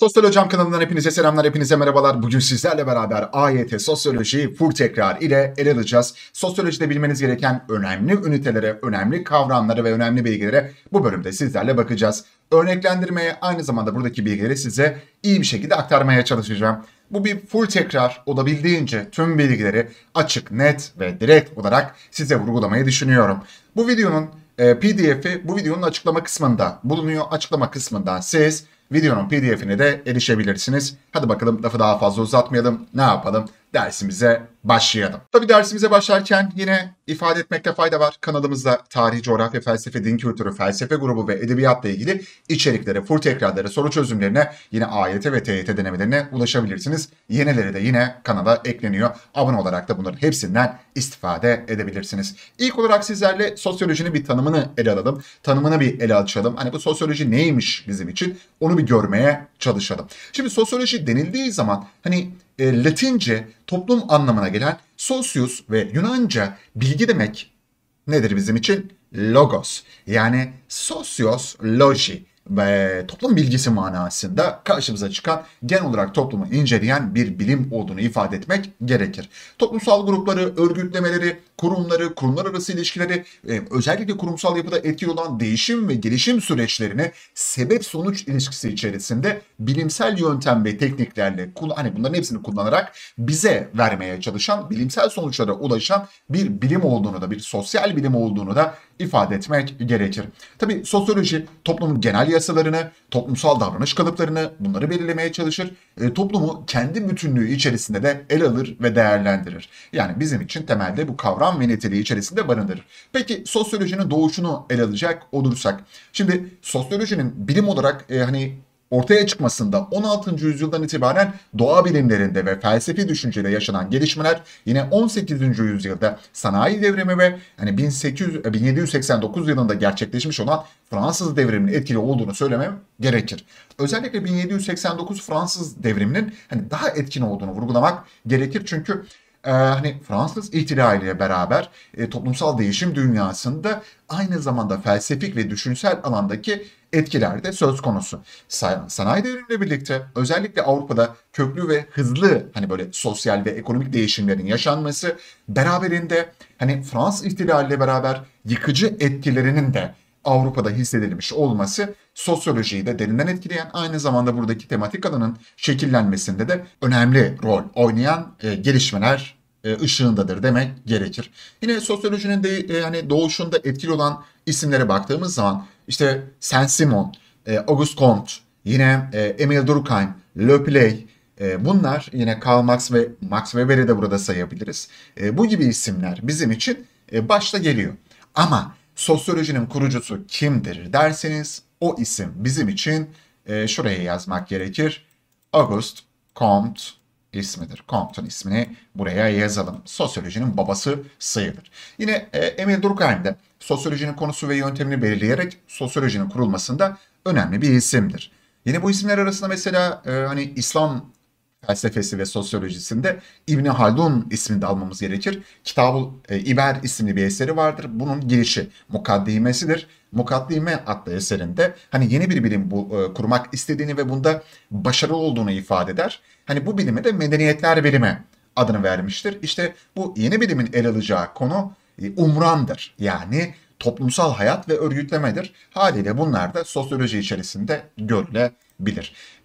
Sosyal Hocam kanalından hepinize selamlar, hepinize merhabalar. Bugün sizlerle beraber AYT Sosyoloji full tekrar ile ele alacağız. Sosyolojide bilmeniz gereken önemli ünitelere, önemli kavramlara ve önemli bilgilere bu bölümde sizlerle bakacağız. Örneklendirmeye aynı zamanda buradaki bilgileri size iyi bir şekilde aktarmaya çalışacağım. Bu bir full tekrar olabildiğince tüm bilgileri açık, net ve direkt olarak size vurgulamayı düşünüyorum. Bu videonun e, PDF'i bu videonun açıklama kısmında bulunuyor. Açıklama kısmından siz videonun pdf'ine de erişebilirsiniz. Hadi bakalım lafı daha fazla uzatmayalım. Ne yapalım? Dersimize başlayalım. Tabi dersimize başlarken yine ifade etmekte fayda var. Kanalımızda tarih, coğrafya, felsefe, din kültürü, felsefe grubu ve edebiyatla ilgili içeriklere, full tekrarlara, soru çözümlerine yine AYT ve TYT denemelerine ulaşabilirsiniz. Yenileri de yine kanala ekleniyor. Abone olarak da bunların hepsinden istifade edebilirsiniz. İlk olarak sizlerle sosyolojinin bir tanımını ele alalım. Tanımını bir ele açalım. Hani bu sosyoloji neymiş bizim için onu bir görmeye çalışalım. Şimdi sosyoloji denildiği zaman hani e, Latince toplum anlamına gelen socius ve Yunanca bilgi demek nedir bizim için? Logos yani socios logi ve toplum bilgisi manasında karşımıza çıkan genel olarak toplumu inceleyen bir bilim olduğunu ifade etmek gerekir. Toplumsal grupları, örgütlemeleri, kurumları, kurumlar arası ilişkileri, e, özellikle kurumsal yapıda etkili olan değişim ve gelişim süreçlerini sebep-sonuç ilişkisi içerisinde bilimsel yöntem ve tekniklerle, hani bunların hepsini kullanarak bize vermeye çalışan, bilimsel sonuçlara ulaşan bir bilim olduğunu da, bir sosyal bilim olduğunu da ifade etmek gerekir. Tabi sosyoloji toplumun genel yasalarını, toplumsal davranış kalıplarını bunları belirlemeye çalışır. E, toplumu kendi bütünlüğü içerisinde de ele alır ve değerlendirir. Yani bizim için temelde bu kavram ve niteliği içerisinde barındırır. Peki sosyolojinin doğuşunu ele alacak olursak. Şimdi sosyolojinin bilim olarak e, hani ortaya çıkmasında 16. yüzyıldan itibaren doğa bilimlerinde ve felsefi düşüncede yaşanan gelişmeler yine 18. yüzyılda sanayi devrimi ve hani 1800, 1789 yılında gerçekleşmiş olan Fransız devriminin etkili olduğunu söylemem gerekir. Özellikle 1789 Fransız devriminin hani daha etkin olduğunu vurgulamak gerekir çünkü e, hani Fransız ihtilaliyle beraber e, toplumsal değişim dünyasında aynı zamanda felsefik ve düşünsel alandaki etkiler de söz konusu. Sanayi devrimiyle birlikte özellikle Avrupa'da köklü ve hızlı hani böyle sosyal ve ekonomik değişimlerin yaşanması beraberinde hani Fransız ihtilaliyle beraber yıkıcı etkilerinin de Avrupa'da hissedilmiş olması sosyolojiyi de derinden etkileyen aynı zamanda buradaki tematik alanın şekillenmesinde de önemli rol oynayan e, gelişmeler e, ışığındadır demek gerekir. Yine sosyolojinin de e, hani doğuşunda etkili olan isimlere baktığımız zaman işte Saint-Simon, e, Auguste Comte, yine e, Emile Durkheim, Le Play, e, bunlar yine Karl Marx ve Max Weber'i de burada sayabiliriz. E, bu gibi isimler bizim için e, başta geliyor. Ama sosyolojinin kurucusu kimdir derseniz o isim bizim için e, şuraya yazmak gerekir. Auguste Comte ismidir. Comte'un ismini buraya yazalım. Sosyolojinin babası sayılır. Yine e, Emil Durkheim de sosyolojinin konusu ve yöntemini belirleyerek sosyolojinin kurulmasında önemli bir isimdir. Yine bu isimler arasında mesela e, hani İslam felsefesi ve sosyolojisinde İbn Haldun ismini de almamız gerekir. Kitabı e, İber isimli bir eseri vardır. Bunun girişi mukaddimesidir. Mukaddime adlı eserinde hani yeni bir bilim bu, e, kurmak istediğini ve bunda başarılı olduğunu ifade eder. Hani bu bilime de medeniyetler bilimi adını vermiştir. İşte bu yeni bilimin ele alacağı konu e, umrandır. Yani toplumsal hayat ve örgütlemedir. Haliyle bunlar da sosyoloji içerisinde görülebilir.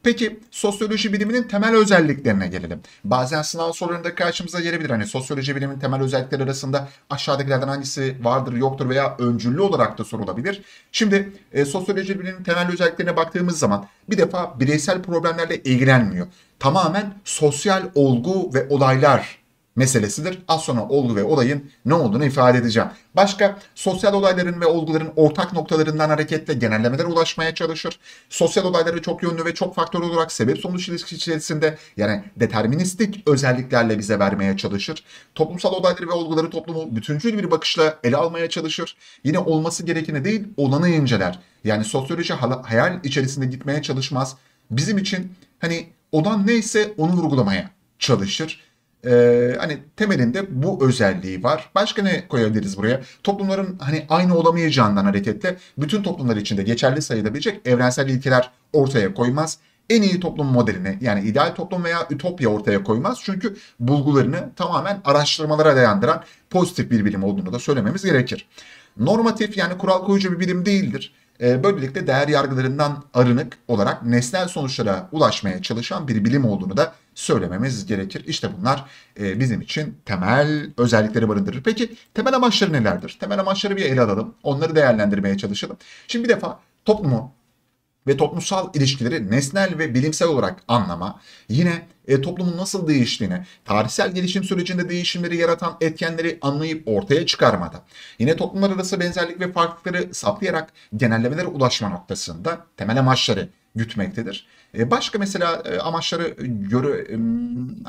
Peki sosyoloji biliminin temel özelliklerine gelelim. Bazen sınav sorularında karşımıza gelebilir. Hani sosyoloji biliminin temel özellikleri arasında aşağıdakilerden hangisi vardır yoktur veya öncüllü olarak da sorulabilir. Şimdi e, sosyoloji biliminin temel özelliklerine baktığımız zaman bir defa bireysel problemlerle ilgilenmiyor. Tamamen sosyal olgu ve olaylar meselesidir. Az sonra olgu ve olayın ne olduğunu ifade edeceğim. Başka sosyal olayların ve olguların ortak noktalarından hareketle genellemelere ulaşmaya çalışır. Sosyal olayları çok yönlü ve çok faktör olarak sebep sonuç ilişkisi içerisinde yani deterministik özelliklerle bize vermeye çalışır. Toplumsal olayları ve olguları toplumu bütüncül bir bakışla ele almaya çalışır. Yine olması gerekeni değil olanı inceler. Yani sosyoloji hayal içerisinde gitmeye çalışmaz. Bizim için hani olan neyse onu vurgulamaya çalışır ee, hani temelinde bu özelliği var. Başka ne koyabiliriz buraya? Toplumların hani aynı olamayacağından hareketle bütün toplumlar içinde geçerli sayılabilecek evrensel ilkeler ortaya koymaz. en iyi toplum modelini yani ideal toplum veya ütopya ortaya koymaz. Çünkü bulgularını tamamen araştırmalara dayandıran pozitif bir bilim olduğunu da söylememiz gerekir. Normatif yani kural koyucu bir bilim değildir. E, böylelikle değer yargılarından arınık olarak nesnel sonuçlara ulaşmaya çalışan bir bilim olduğunu da söylememiz gerekir. İşte bunlar e, bizim için temel özellikleri barındırır. Peki temel amaçları nelerdir? Temel amaçları bir ele alalım. Onları değerlendirmeye çalışalım. Şimdi bir defa toplumu ve toplumsal ilişkileri nesnel ve bilimsel olarak anlama, yine e, toplumun nasıl değiştiğini, tarihsel gelişim sürecinde değişimleri yaratan etkenleri anlayıp ortaya çıkarmada, yine toplumlar arası benzerlik ve farklılıkları saptayarak genellemelere ulaşma noktasında temel amaçları gütmektedir. E, başka mesela e, amaçları göre, e,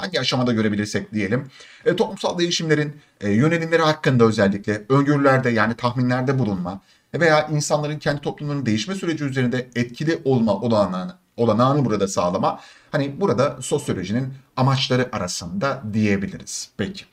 hangi aşamada görebilirsek diyelim. Toplumsal değişimlerin yönelimleri hakkında özellikle öngörülerde yani tahminlerde bulunma, veya insanların kendi toplumlarının değişme süreci üzerinde etkili olma olanağını, olanağını burada sağlama. Hani burada sosyolojinin amaçları arasında diyebiliriz. Peki.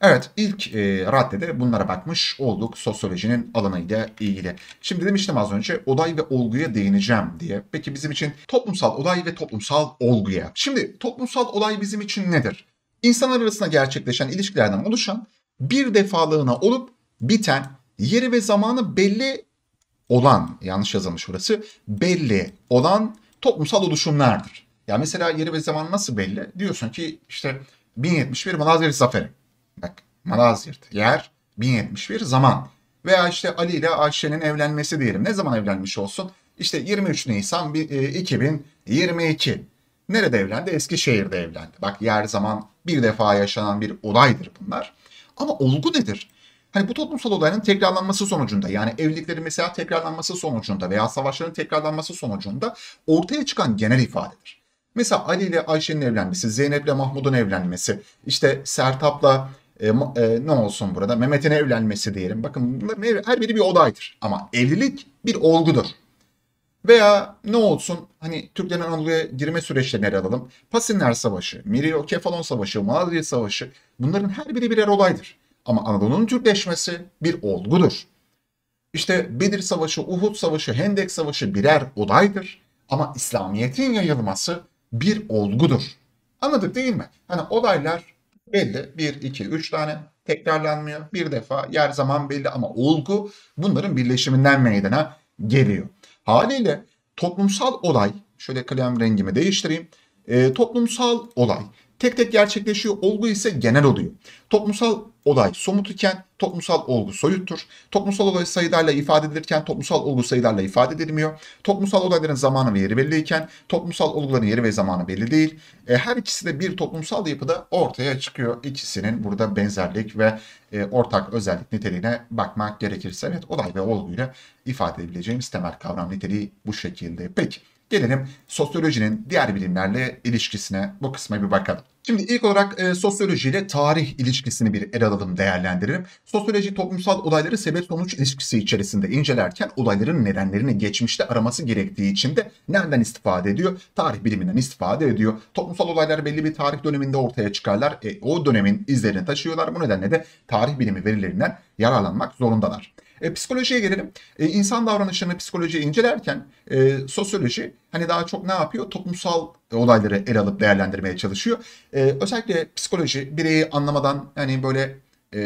Evet ilk e, raddede bunlara bakmış olduk sosyolojinin alanıyla ilgili. Şimdi demiştim az önce olay ve olguya değineceğim diye. Peki bizim için toplumsal olay ve toplumsal olguya. Şimdi toplumsal olay bizim için nedir? İnsanlar arasında gerçekleşen ilişkilerden oluşan bir defalığına olup biten yeri ve zamanı belli olan, yanlış yazılmış burası, belli olan toplumsal oluşumlardır. Ya mesela yeri ve zaman nasıl belli? Diyorsun ki işte 1071 Malazgirt Zaferi. Bak Malazgirt yer 1071 zaman. Veya işte Ali ile Ayşe'nin evlenmesi diyelim. Ne zaman evlenmiş olsun? İşte 23 Nisan 2022. E, Nerede evlendi? Eskişehir'de evlendi. Bak yer zaman bir defa yaşanan bir olaydır bunlar. Ama olgu nedir? Hani bu toplumsal olayların tekrarlanması sonucunda yani evliliklerin mesela tekrarlanması sonucunda veya savaşların tekrarlanması sonucunda ortaya çıkan genel ifadedir. Mesela Ali ile Ayşe'nin evlenmesi, Zeynep ile Mahmud'un evlenmesi, işte Sertap'la e, e, ne olsun burada Mehmet'in evlenmesi diyelim. Bakın bunların her biri bir olaydır. Ama evlilik bir olgudur. Veya ne olsun hani Türklerin Anadolu'ya girme süreçlerini ele alalım. Pasinler Savaşı, Mirio Kefalon Savaşı, Malazgirt Savaşı bunların her biri birer olaydır. Ama Anadolu'nun Türkleşmesi bir olgudur. İşte Bedir Savaşı, Uhud Savaşı, Hendek Savaşı birer olaydır. Ama İslamiyet'in yayılması bir olgudur. Anladık değil mi? Hani olaylar belli. Bir, iki, üç tane tekrarlanmıyor. Bir defa yer zaman belli ama olgu bunların birleşiminden meydana geliyor. Haliyle toplumsal olay, şöyle kalem rengimi değiştireyim. E, toplumsal olay tek tek gerçekleşiyor. Olgu ise genel oluyor. Toplumsal olay somut iken toplumsal olgu soyuttur. Toplumsal olay sayılarla ifade edilirken toplumsal olgu sayılarla ifade edilmiyor. Toplumsal olayların zamanı ve yeri belliyken toplumsal olguların yeri ve zamanı belli değil. E, her ikisi de bir toplumsal yapıda ortaya çıkıyor. İkisinin burada benzerlik ve e, ortak özellik niteliğine bakmak gerekirse evet olay ve olguyla ifade edebileceğimiz temel kavram niteliği bu şekilde. Peki Gelelim sosyolojinin diğer bilimlerle ilişkisine bu kısma bir bakalım. Şimdi ilk olarak e, sosyoloji ile tarih ilişkisini bir ele alalım, değerlendirelim. Sosyoloji toplumsal olayları sebep-sonuç ilişkisi içerisinde incelerken olayların nedenlerini geçmişte araması gerektiği için de nereden istifade ediyor? Tarih biliminden istifade ediyor. Toplumsal olaylar belli bir tarih döneminde ortaya çıkarlar. E, o dönemin izlerini taşıyorlar. Bu nedenle de tarih bilimi verilerinden yararlanmak zorundalar. E, psikolojiye gelelim. E, insan davranışını psikoloji incelerken e, sosyoloji hani daha çok ne yapıyor? Toplumsal olayları ele alıp değerlendirmeye çalışıyor. E, özellikle psikoloji bireyi anlamadan yani böyle e,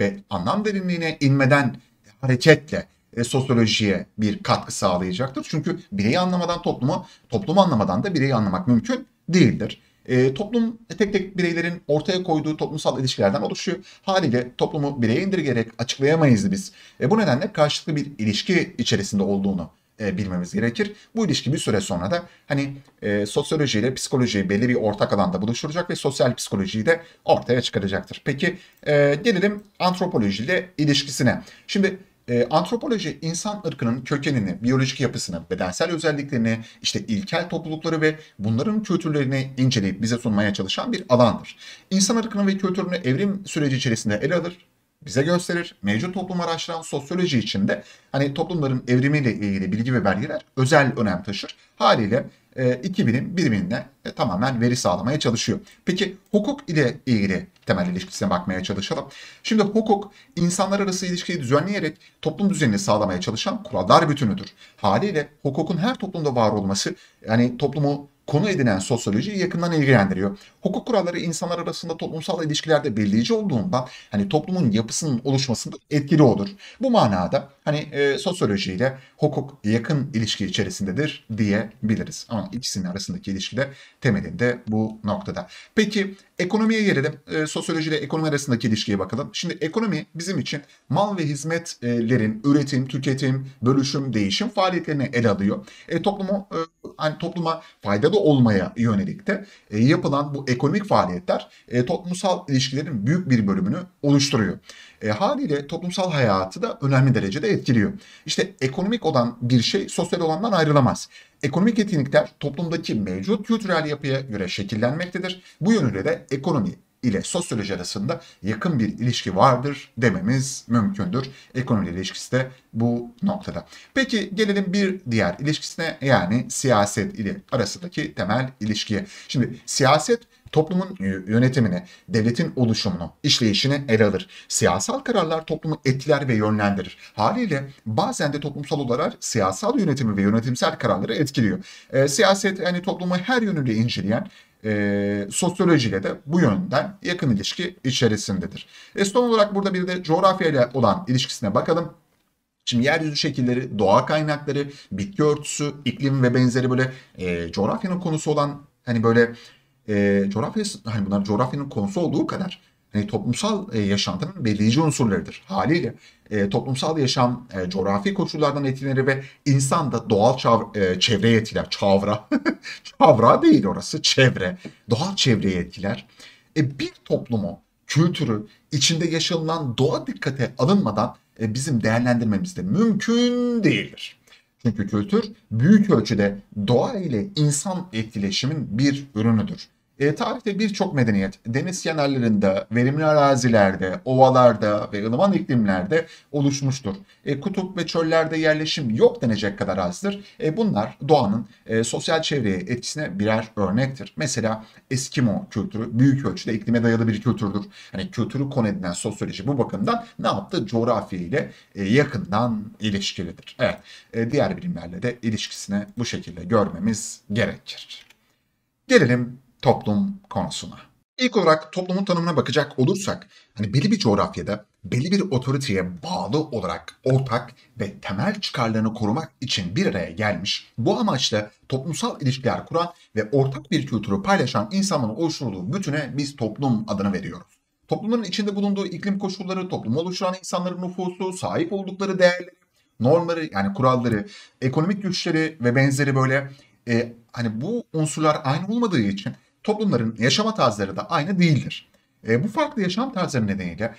ve anlam derinliğine inmeden hareketle e, sosyolojiye bir katkı sağlayacaktır. Çünkü bireyi anlamadan toplumu, toplumu anlamadan da bireyi anlamak mümkün değildir. E, toplum tek tek bireylerin ortaya koyduğu toplumsal ilişkilerden oluşuyor. Haliyle toplumu bireye indirgerek açıklayamayız biz. E, bu nedenle karşılıklı bir ilişki içerisinde olduğunu e, bilmemiz gerekir. Bu ilişki bir süre sonra da hani e, sosyoloji ile psikolojiyi belli bir ortak alanda buluşturacak ve sosyal psikolojiyi de ortaya çıkaracaktır. Peki e, gelelim antropoloji ile ilişkisine. Şimdi e, antropoloji insan ırkının kökenini, biyolojik yapısını, bedensel özelliklerini, işte ilkel toplulukları ve bunların kültürlerini inceleyip bize sunmaya çalışan bir alandır. İnsan ırkının ve kültürünü evrim süreci içerisinde ele alır, bize gösterir. Mevcut toplum araştıran sosyoloji içinde hani toplumların evrimiyle ilgili bilgi ve belgeler özel önem taşır. Haliyle e, iki bilim birbirine e, tamamen veri sağlamaya çalışıyor. Peki hukuk ile ilgili temel ilişkisine bakmaya çalışalım. Şimdi hukuk insanlar arası ilişkiyi düzenleyerek toplum düzenini sağlamaya çalışan kurallar bütünüdür. Haliyle hukukun her toplumda var olması yani toplumu konu edinen sosyolojiyi yakından ilgilendiriyor. Hukuk kuralları insanlar arasında toplumsal ilişkilerde belirleyici olduğundan hani toplumun yapısının oluşmasında etkili olur. Bu manada hani e, sosyolojiyle hukuk yakın ilişki içerisindedir diyebiliriz. Ama ikisinin arasındaki ilişki de temelinde bu noktada. Peki ekonomiye gelelim. E, sosyoloji ile ekonomi arasındaki ilişkiye bakalım. Şimdi ekonomi bizim için mal ve hizmetlerin üretim, tüketim, bölüşüm, değişim faaliyetlerini ele alıyor. E, toplumu e, hani topluma faydalı olmaya yönelik de e, yapılan bu ekonomik faaliyetler e, toplumsal ilişkilerin büyük bir bölümünü oluşturuyor. E, haliyle toplumsal hayatı da önemli derecede etkiliyor. İşte ekonomik olan bir şey sosyal olandan ayrılamaz. Ekonomik etkinlikler toplumdaki mevcut kültürel yapıya göre şekillenmektedir. Bu yönüyle de ekonomi ile sosyoloji arasında yakın bir ilişki vardır dememiz mümkündür. Ekonomi ilişkisi de bu noktada. Peki gelelim bir diğer ilişkisine yani siyaset ile arasındaki temel ilişkiye. Şimdi siyaset toplumun yönetimini, devletin oluşumunu, işleyişini ele alır. Siyasal kararlar toplumu etkiler ve yönlendirir. Haliyle bazen de toplumsal olarak siyasal yönetimi ve yönetimsel kararları etkiliyor. E, siyaset yani toplumu her yönüyle inceleyen e, sosyolojiyle de bu yönden yakın ilişki içerisindedir. E, son olarak burada bir de coğrafya ile olan ilişkisine bakalım. Şimdi yeryüzü şekilleri, doğa kaynakları, bitki örtüsü, iklim ve benzeri böyle e, coğrafyanın konusu olan hani böyle e, coğrafya hani bunlar coğrafyanın konusu olduğu kadar hani toplumsal e, yaşantının belirleyici unsurlarıdır. Haliyle e, toplumsal yaşam e, coğrafi koşullardan etkilenir ve insan da doğal çav, e, çevreye etkiler. Çavra. Çavra değil orası çevre. Doğal çevreye etkiler. E, bir toplumu, kültürü, içinde yaşanılan doğa dikkate alınmadan e, bizim değerlendirmemiz de mümkün değildir. Çünkü kültür büyük ölçüde doğa ile insan etkileşimin bir ürünüdür. E, tarihte birçok medeniyet deniz kenarlarında, verimli arazilerde, ovalarda ve ılıman iklimlerde oluşmuştur. E, kutup ve çöllerde yerleşim yok denecek kadar azdır. E, bunlar doğanın e, sosyal çevreye etkisine birer örnektir. Mesela Eskimo kültürü büyük ölçüde iklime dayalı bir kültürdür. Hani kültürü konu edilen sosyoloji bu bakımdan ne yaptı? Coğrafya ile e, yakından ilişkilidir. Evet, e, diğer bilimlerle de ilişkisini bu şekilde görmemiz gerekir. Gelelim toplum konusuna. İlk olarak toplumun tanımına bakacak olursak, hani belli bir coğrafyada belli bir otoriteye bağlı olarak ortak ve temel çıkarlarını korumak için bir araya gelmiş, bu amaçla toplumsal ilişkiler kuran ve ortak bir kültürü paylaşan insanların oluşturduğu bütüne biz toplum adını veriyoruz. Toplumların içinde bulunduğu iklim koşulları, toplumu oluşturan insanların nüfusu, sahip oldukları değerleri, normları yani kuralları, ekonomik güçleri ve benzeri böyle e, hani bu unsurlar aynı olmadığı için toplumların yaşama tarzları da aynı değildir. E, bu farklı yaşam tarzları nedeniyle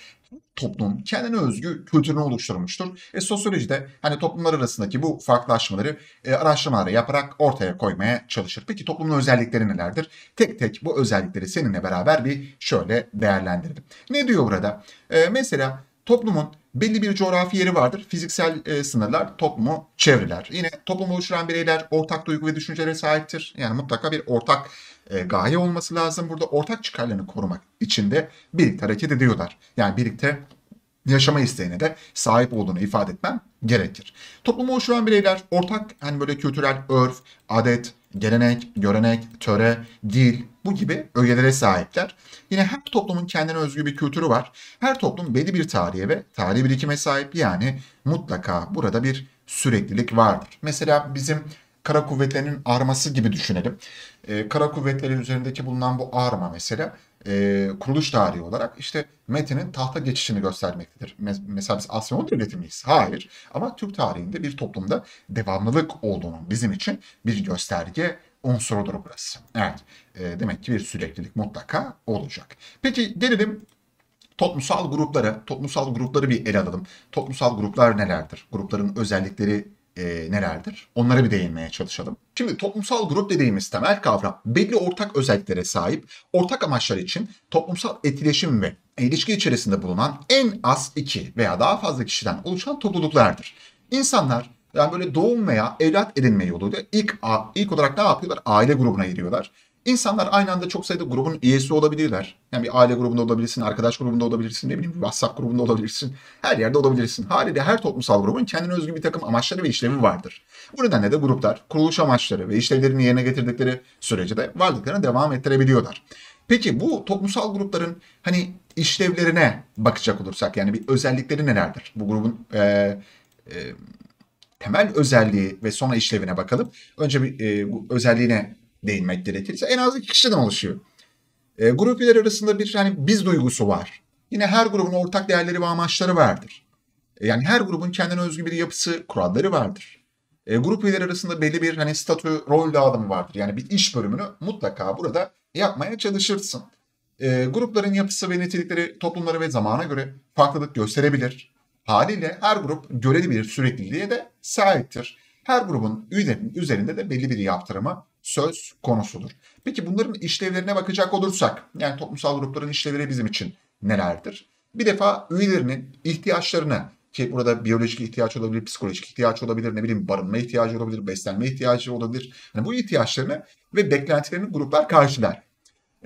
toplum kendine özgü kültürünü oluşturmuştur. E, sosyolojide hani toplumlar arasındaki bu farklılaşmaları e, araştırmaları yaparak ortaya koymaya çalışır. Peki toplumun özellikleri nelerdir? Tek tek bu özellikleri seninle beraber bir şöyle değerlendirelim. Ne diyor burada? E, mesela toplumun belli bir coğrafi yeri vardır. Fiziksel e, sınırlar toplumu çevreler. Yine toplumu oluşturan bireyler ortak duygu ve düşüncelere sahiptir. Yani mutlaka bir ortak e, gaye olması lazım. Burada ortak çıkarlarını korumak için de birlikte hareket ediyorlar. Yani birlikte yaşama isteğine de sahip olduğunu ifade etmem gerekir. Toplumu oluşturan bireyler ortak hani böyle kültürel örf, adet, gelenek, görenek, töre, dil bu gibi ögelere sahipler. Yine her toplumun kendine özgü bir kültürü var. Her toplum belli bir tarihe ve tarihi birikime sahip yani mutlaka burada bir süreklilik vardır. Mesela bizim kara kuvvetlerinin arması gibi düşünelim. E, kara kuvvetleri üzerindeki bulunan bu arma mesela e, kuruluş tarihi olarak işte Metin'in tahta geçişini göstermektedir. Mesela biz Asyanon devleti miyiz? Hayır. Ama Türk tarihinde bir toplumda devamlılık olduğunun bizim için bir gösterge unsurudur burası. Evet. E, demek ki bir süreklilik mutlaka olacak. Peki gelelim toplumsal gruplara, toplumsal grupları bir ele alalım. Toplumsal gruplar nelerdir? Grupların özellikleri e, nelerdir? Onlara bir değinmeye çalışalım. Şimdi toplumsal grup dediğimiz temel kavram belli ortak özelliklere sahip, ortak amaçlar için toplumsal etkileşim ve ilişki içerisinde bulunan en az iki veya daha fazla kişiden oluşan topluluklardır. İnsanlar yani böyle doğum veya evlat edinme yoluyla ilk ilk olarak ne yapıyorlar? Aile grubuna giriyorlar. İnsanlar aynı anda çok sayıda grubun üyesi olabilirler. Yani bir aile grubunda olabilirsin, arkadaş grubunda olabilirsin, ne bileyim WhatsApp grubunda olabilirsin. Her yerde olabilirsin. Haliyle her toplumsal grubun kendine özgü bir takım amaçları ve işlevi vardır. Bu nedenle de gruplar kuruluş amaçları ve işlevlerini yerine getirdikleri sürece de varlıklarını devam ettirebiliyorlar. Peki bu toplumsal grupların hani işlevlerine bakacak olursak yani bir özellikleri nelerdir? Bu grubun e, e, temel özelliği ve sonra işlevine bakalım. Önce bir e, özelliğine değinmek gerekirse en az iki kişiden oluşuyor. E, grup üyeleri arasında bir hani biz duygusu var. Yine her grubun ortak değerleri ve amaçları vardır. E, yani her grubun kendine özgü bir yapısı, kuralları vardır. E, grup üyeleri arasında belli bir hani statü, rol dağılımı vardır. Yani bir iş bölümünü mutlaka burada yapmaya çalışırsın. E, grupların yapısı ve nitelikleri toplumlara ve zamana göre farklılık gösterebilir. Haliyle her grup göreli bir sürekliliğe de sahiptir. Her grubun üyelerinin üzerinde de belli bir yaptırımı söz konusudur. Peki bunların işlevlerine bakacak olursak, yani toplumsal grupların işlevleri bizim için nelerdir? Bir defa üyelerinin ihtiyaçlarını ki burada biyolojik ihtiyaç olabilir, psikolojik ihtiyaç olabilir, ne bileyim barınma ihtiyacı olabilir, beslenme ihtiyacı olabilir. Yani bu ihtiyaçlarını ve beklentilerini gruplar karşılar.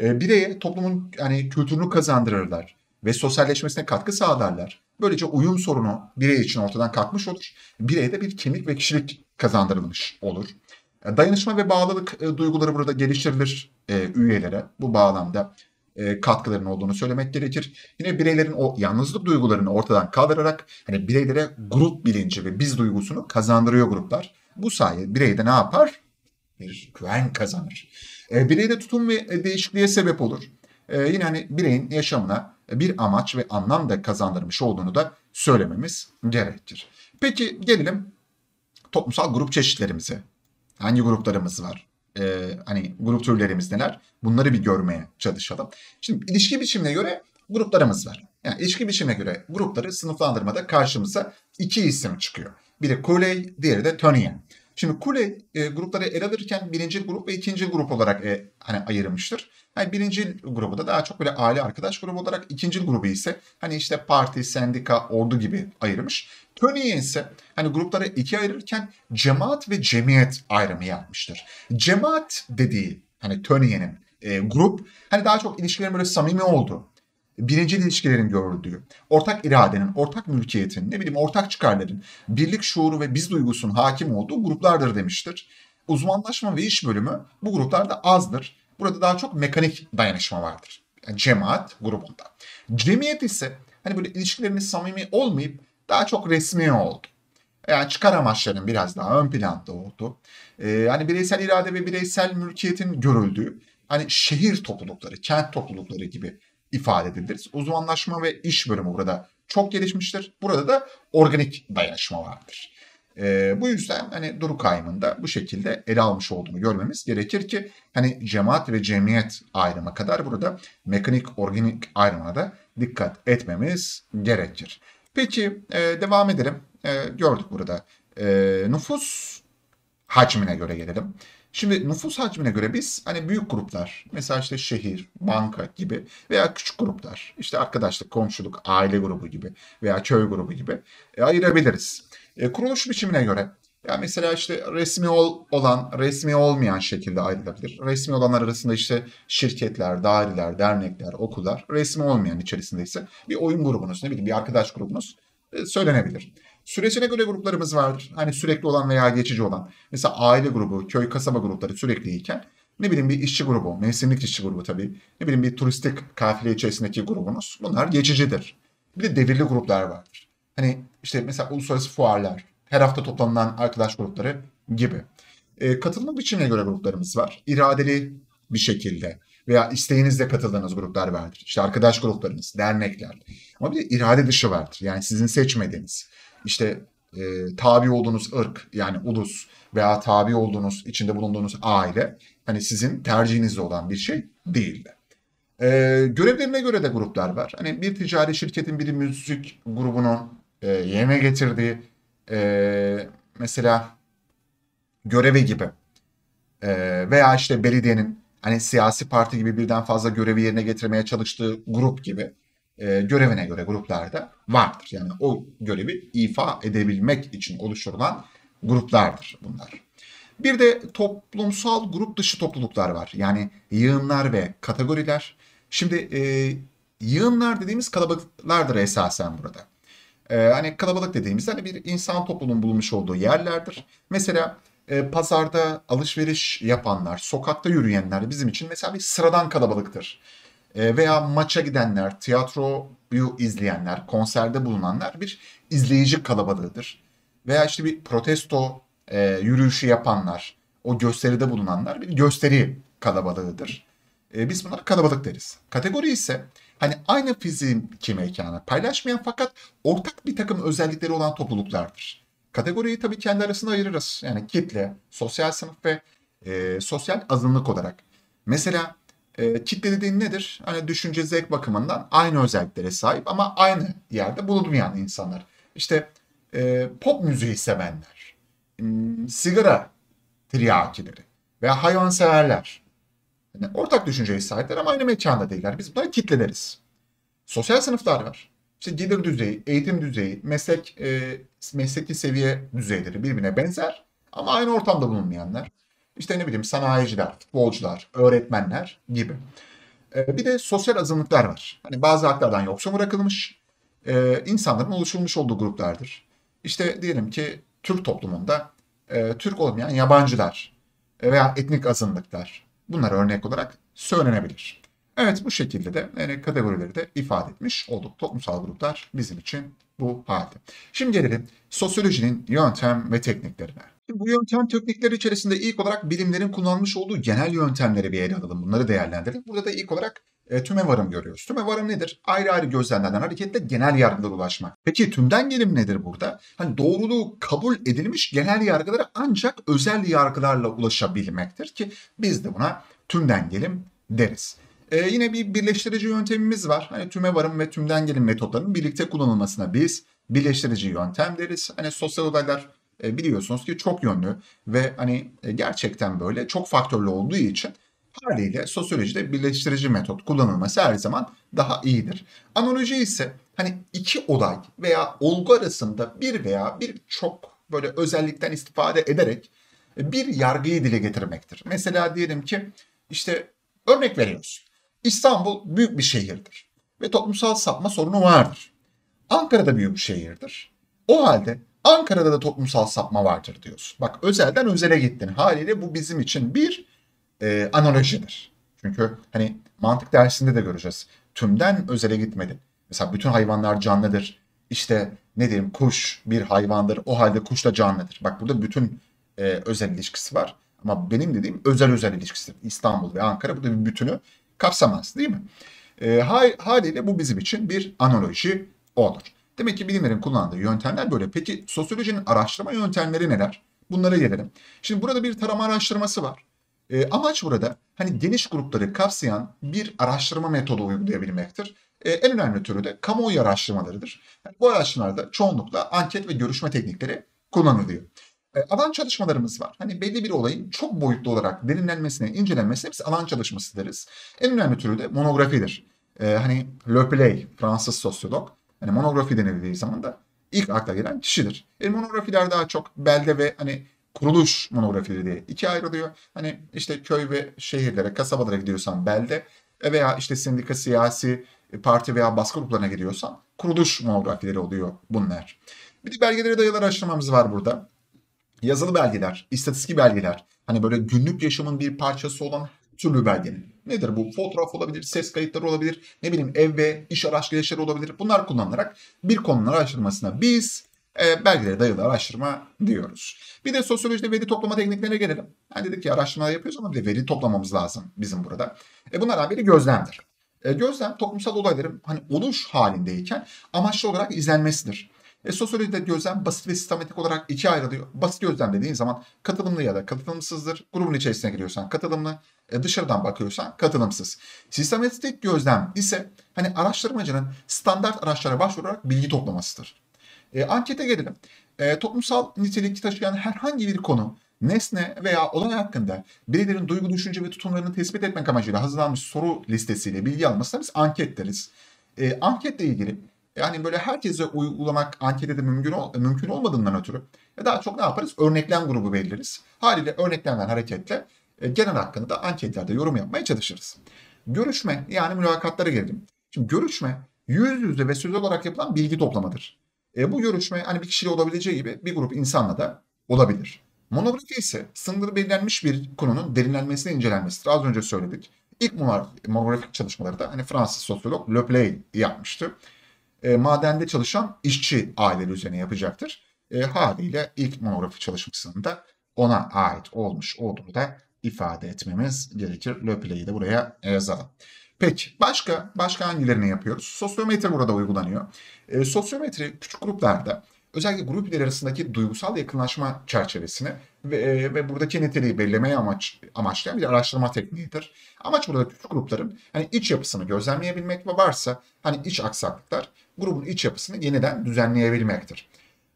E, bireye toplumun yani kültürünü kazandırırlar ve sosyalleşmesine katkı sağlarlar. Böylece uyum sorunu birey için ortadan kalkmış olur. Bireye de bir kimlik ve kişilik kazandırılmış olur. E, dayanışma ve bağlılık e, duyguları burada geliştirilir e, üyelere. Bu bağlamda e, katkıların olduğunu söylemek gerekir. Yine bireylerin o yalnızlık duygularını ortadan kaldırarak hani bireylere grup bilinci ve biz duygusunu kazandırıyor gruplar. Bu sayede bireyde ne yapar? Bir güven kazanır. E, bireyde tutum ve e, değişikliğe sebep olur. E, yine hani bireyin yaşamına bir amaç ve anlam da kazandırmış olduğunu da söylememiz gerekir. Peki gelelim toplumsal grup çeşitlerimize. Hangi gruplarımız var? Ee, hani grup türlerimiz neler? Bunları bir görmeye çalışalım. Şimdi ilişki biçimine göre gruplarımız var. Yani ilişki biçimine göre grupları sınıflandırmada karşımıza iki isim çıkıyor. Biri Cooley, diğeri de Tonian. Şimdi Kule e, grupları ele alırken birinci grup ve ikinci grup olarak e, hani ayırmıştır. Yani birinci grubu da daha çok böyle aile arkadaş grubu olarak ikinci grubu ise hani işte parti, sendika, ordu gibi ayırmış. Tönnies ise hani grupları ikiye ayırırken cemaat ve cemiyet ayrımı yapmıştır. Cemaat dediği hani Tönnies'in e, grup hani daha çok ilişkilerin böyle samimi olduğu, birinci ilişkilerin gördüğü, ortak iradenin, ortak mülkiyetin, ne bileyim ortak çıkarların, birlik şuuru ve biz duygusunun hakim olduğu gruplardır demiştir. Uzmanlaşma ve iş bölümü bu gruplarda azdır. Burada daha çok mekanik dayanışma vardır. Yani cemaat grubunda. Cemiyet ise hani böyle ilişkileriniz samimi olmayıp daha çok resmi oldu. Yani çıkar amaçların biraz daha ön planda oldu. Ee, hani bireysel irade ve bireysel mülkiyetin görüldüğü, hani şehir toplulukları, kent toplulukları gibi ifade edilir. Uzmanlaşma ve iş bölümü burada çok gelişmiştir. Burada da organik dayanışma vardır. E, bu yüzden hani Durkheim'ın da bu şekilde ele almış olduğunu görmemiz gerekir ki hani cemaat ve cemiyet ayrıma kadar burada mekanik organik ayrımına da dikkat etmemiz gerekir. Peki e, devam edelim. E, gördük burada. E, nüfus hacmine göre gelelim. Şimdi nüfus hacmine göre biz hani büyük gruplar mesela işte şehir, banka gibi veya küçük gruplar işte arkadaşlık, komşuluk, aile grubu gibi veya köy grubu gibi e, ayırabiliriz. E, kuruluş biçimine göre ya mesela işte resmi ol, olan, resmi olmayan şekilde ayrılabilir. Resmi olanlar arasında işte şirketler, daireler, dernekler, okullar, resmi olmayan içerisinde ise bir oyun grubunuz, ne bileyim bir arkadaş grubunuz e, söylenebilir. Süresine göre gruplarımız vardır. Hani sürekli olan veya geçici olan. Mesela aile grubu, köy kasaba grupları sürekliyken ne bileyim bir işçi grubu, mevsimlik işçi grubu tabii. Ne bileyim bir turistik kafile içerisindeki grubunuz. Bunlar geçicidir. Bir de devirli gruplar vardır. Hani işte mesela uluslararası fuarlar, her hafta toplanılan arkadaş grupları gibi. E, katılma biçimine göre gruplarımız var. İradeli bir şekilde veya isteğinizle katıldığınız gruplar vardır. İşte arkadaş gruplarınız, dernekler. Ama bir de irade dışı vardır. Yani sizin seçmediğiniz işte e, tabi olduğunuz ırk yani ulus veya tabi olduğunuz içinde bulunduğunuz aile hani sizin tercihinizde olan bir şey değildi. E, görevlerine göre de gruplar var. Hani bir ticari şirketin bir müzik grubunun e, yerine getirdiği e, mesela görevi gibi e, veya işte belediyenin hani siyasi parti gibi birden fazla görevi yerine getirmeye çalıştığı grup gibi e, görevine göre gruplarda vardır. Yani o görevi ifa edebilmek için oluşturulan gruplardır bunlar. Bir de toplumsal grup dışı topluluklar var. Yani yığınlar ve kategoriler. Şimdi e, yığınlar dediğimiz kalabalıklardır esasen burada. E, hani kalabalık dediğimiz hani bir insan topluluğunun bulunmuş olduğu yerlerdir. Mesela e, pazarda alışveriş yapanlar, sokakta yürüyenler bizim için mesela bir sıradan kalabalıktır. E, veya maça gidenler, tiyatroyu izleyenler, konserde bulunanlar bir izleyici kalabalığıdır. Veya işte bir protesto e, yürüyüşü yapanlar, o gösteride bulunanlar bir gösteri kalabalığıdır. E, biz bunlara kalabalık deriz. Kategori ise hani aynı fiziki mekanı paylaşmayan fakat ortak bir takım özellikleri olan topluluklardır. Kategoriyi tabii kendi arasında ayırırız. Yani kitle, sosyal sınıf ve e, sosyal azınlık olarak. Mesela e, kitle dediğin nedir? Hani düşünce zevk bakımından aynı özelliklere sahip ama aynı yerde bulunmayan insanlar. İşte e, pop müziği sevenler, sigara tiryakileri veya hayvanseverler. Yani ortak düşünceye sahipler ama aynı mekanda değiller. Biz bunlara kitle deriz. Sosyal sınıflar var. İşte gelir düzeyi, eğitim düzeyi, meslek e, mesleki seviye düzeyleri birbirine benzer ama aynı ortamda bulunmayanlar. İşte ne bileyim sanayiciler, futbolcular, öğretmenler gibi. E, bir de sosyal azınlıklar var. Hani bazı haklardan yoksun bırakılmış e, insanların oluşturmuş olduğu gruplardır. İşte diyelim ki Türk toplumunda e, Türk olmayan yabancılar veya etnik azınlıklar bunlar örnek olarak söylenebilir. Evet bu şekilde de yani kategorileri de ifade etmiş olduk. Toplumsal gruplar bizim için bu halde. Şimdi gelelim sosyolojinin yöntem ve tekniklerine. Şimdi bu yöntem teknikleri içerisinde ilk olarak bilimlerin kullanmış olduğu genel yöntemleri bir ele alalım. Bunları değerlendirelim. Burada da ilk olarak e, tümevarım görüyoruz. Tümevarım nedir? Ayrı ayrı gözlemlerden hareketle genel yargılara ulaşmak. Peki tümden gelim nedir burada? Hani doğruluğu kabul edilmiş genel yargılara ancak özel yargılarla ulaşabilmektir ki biz de buna tümden gelim deriz. Ee, yine bir birleştirici yöntemimiz var. Hani tümevarım ve tümden gelim metotlarının birlikte kullanılmasına biz birleştirici yöntem deriz. Hani sosyal olaylar e, biliyorsunuz ki çok yönlü ve hani e, gerçekten böyle çok faktörlü olduğu için haliyle sosyolojide birleştirici metot kullanılması her zaman daha iyidir. Analoji ise hani iki olay veya olgu arasında bir veya birçok böyle özellikten istifade ederek bir yargıyı dile getirmektir. Mesela diyelim ki işte örnek veriyoruz. İstanbul büyük bir şehirdir ve toplumsal sapma sorunu vardır. Ankara'da büyük bir şehirdir. O halde Ankara'da da toplumsal sapma vardır diyorsun. Bak özelden özele gittin. Haliyle bu bizim için bir e, analojidir. Çünkü hani mantık dersinde de göreceğiz. Tümden özele gitmedin. Mesela bütün hayvanlar canlıdır. İşte ne diyeyim kuş bir hayvandır. O halde kuş da canlıdır. Bak burada bütün e, özel ilişkisi var. Ama benim dediğim özel özel ilişkisi. İstanbul ve Ankara burada bir bütünü kapsamaz değil mi? E, haliyle bu bizim için bir analoji olur. Demek ki bilimlerin kullandığı yöntemler böyle. Peki sosyolojinin araştırma yöntemleri neler? Bunlara gelelim. Şimdi burada bir tarama araştırması var. E, amaç burada hani geniş grupları kapsayan bir araştırma metodu uygulayabilmektir. E, en önemli türü de kamuoyu araştırmalarıdır. Yani bu araştırmalarda çoğunlukla anket ve görüşme teknikleri kullanılıyor. E, alan çalışmalarımız var. Hani belli bir olayın çok boyutlu olarak derinlenmesine, incelenmesine biz alan çalışması deriz. En önemli türü de monografidir. E, hani Le Play, Fransız sosyolog, hani monografi denildiği zaman da ilk akla gelen kişidir. E, monografiler daha çok belde ve hani kuruluş monografileri diye ikiye ayrılıyor. Hani işte köy ve şehirlere, kasabalara gidiyorsan belde e, veya işte sendika, siyasi parti veya baskı gruplarına gidiyorsan kuruluş monografileri oluyor bunlar. Bir de belgelere dayalı araştırmamız var burada. Yazılı belgeler, istatistik belgeler, hani böyle günlük yaşamın bir parçası olan türlü belgeler. Nedir bu? Fotoğraf olabilir, ses kayıtları olabilir, ne bileyim ev ve iş araç gereçleri olabilir. Bunlar kullanılarak bir konunun araştırmasına biz e, belgelere dayalı araştırma diyoruz. Bir de sosyolojide veri toplama tekniklerine gelelim. Yani dedik ki araştırma yapıyoruz ama bir de veri toplamamız lazım bizim burada. E, bunlardan biri gözlemdir. E, gözlem toplumsal olayların hani oluş halindeyken amaçlı olarak izlenmesidir. E, sosyolojide gözlem basit ve sistematik olarak ikiye ayrılıyor. Basit gözlem dediğin zaman katılımlı ya da katılımsızdır. Grubun içerisine giriyorsan katılımlı, e, dışarıdan bakıyorsan katılımsız. Sistematik gözlem ise hani araştırmacının standart araçlara başvurarak bilgi toplamasıdır. E, ankete gelelim. E, toplumsal nitelik taşıyan herhangi bir konu, nesne veya olay hakkında bireylerin duygu, düşünce ve tutumlarını tespit etmek amacıyla hazırlanmış soru listesiyle bilgi almasına biz anket deriz. E, anketle ilgili Yani böyle herkese uygulamak ankete de mümkün, ol, mümkün olmadığından ötürü e daha çok ne yaparız? Örneklem grubu belirleriz. Haliyle örneklemden hareketle e, genel hakkında anketlerde yorum yapmaya çalışırız. Görüşme yani mülakatlara gelelim. Şimdi görüşme yüz yüze ve söz olarak yapılan bilgi toplamadır. E, bu görüşme hani bir kişiyle olabileceği gibi bir grup insanla da olabilir. Monografi ise sınırı belirlenmiş bir konunun derinlenmesine incelenmesidir. Az önce söyledik. İlk monografik çalışmaları da hani Fransız sosyolog Le Play yapmıştı. E, madende çalışan işçi aileleri üzerine yapacaktır. E, haliyle ilk monografik çalışmasında ona ait olmuş olduğunu da ifade etmemiz gerekir. Le Play'i de buraya yazalım. Peki başka başka hangilerini yapıyoruz? Sosyometri burada uygulanıyor. E, sosyometri küçük gruplarda özellikle grup üyeleri arasındaki duygusal yakınlaşma çerçevesini ve, e, ve buradaki niteliği belirlemeye amaç, amaçlayan bir araştırma tekniğidir. Amaç burada küçük grupların hani iç yapısını gözlemleyebilmek ve varsa hani iç aksaklıklar grubun iç yapısını yeniden düzenleyebilmektir.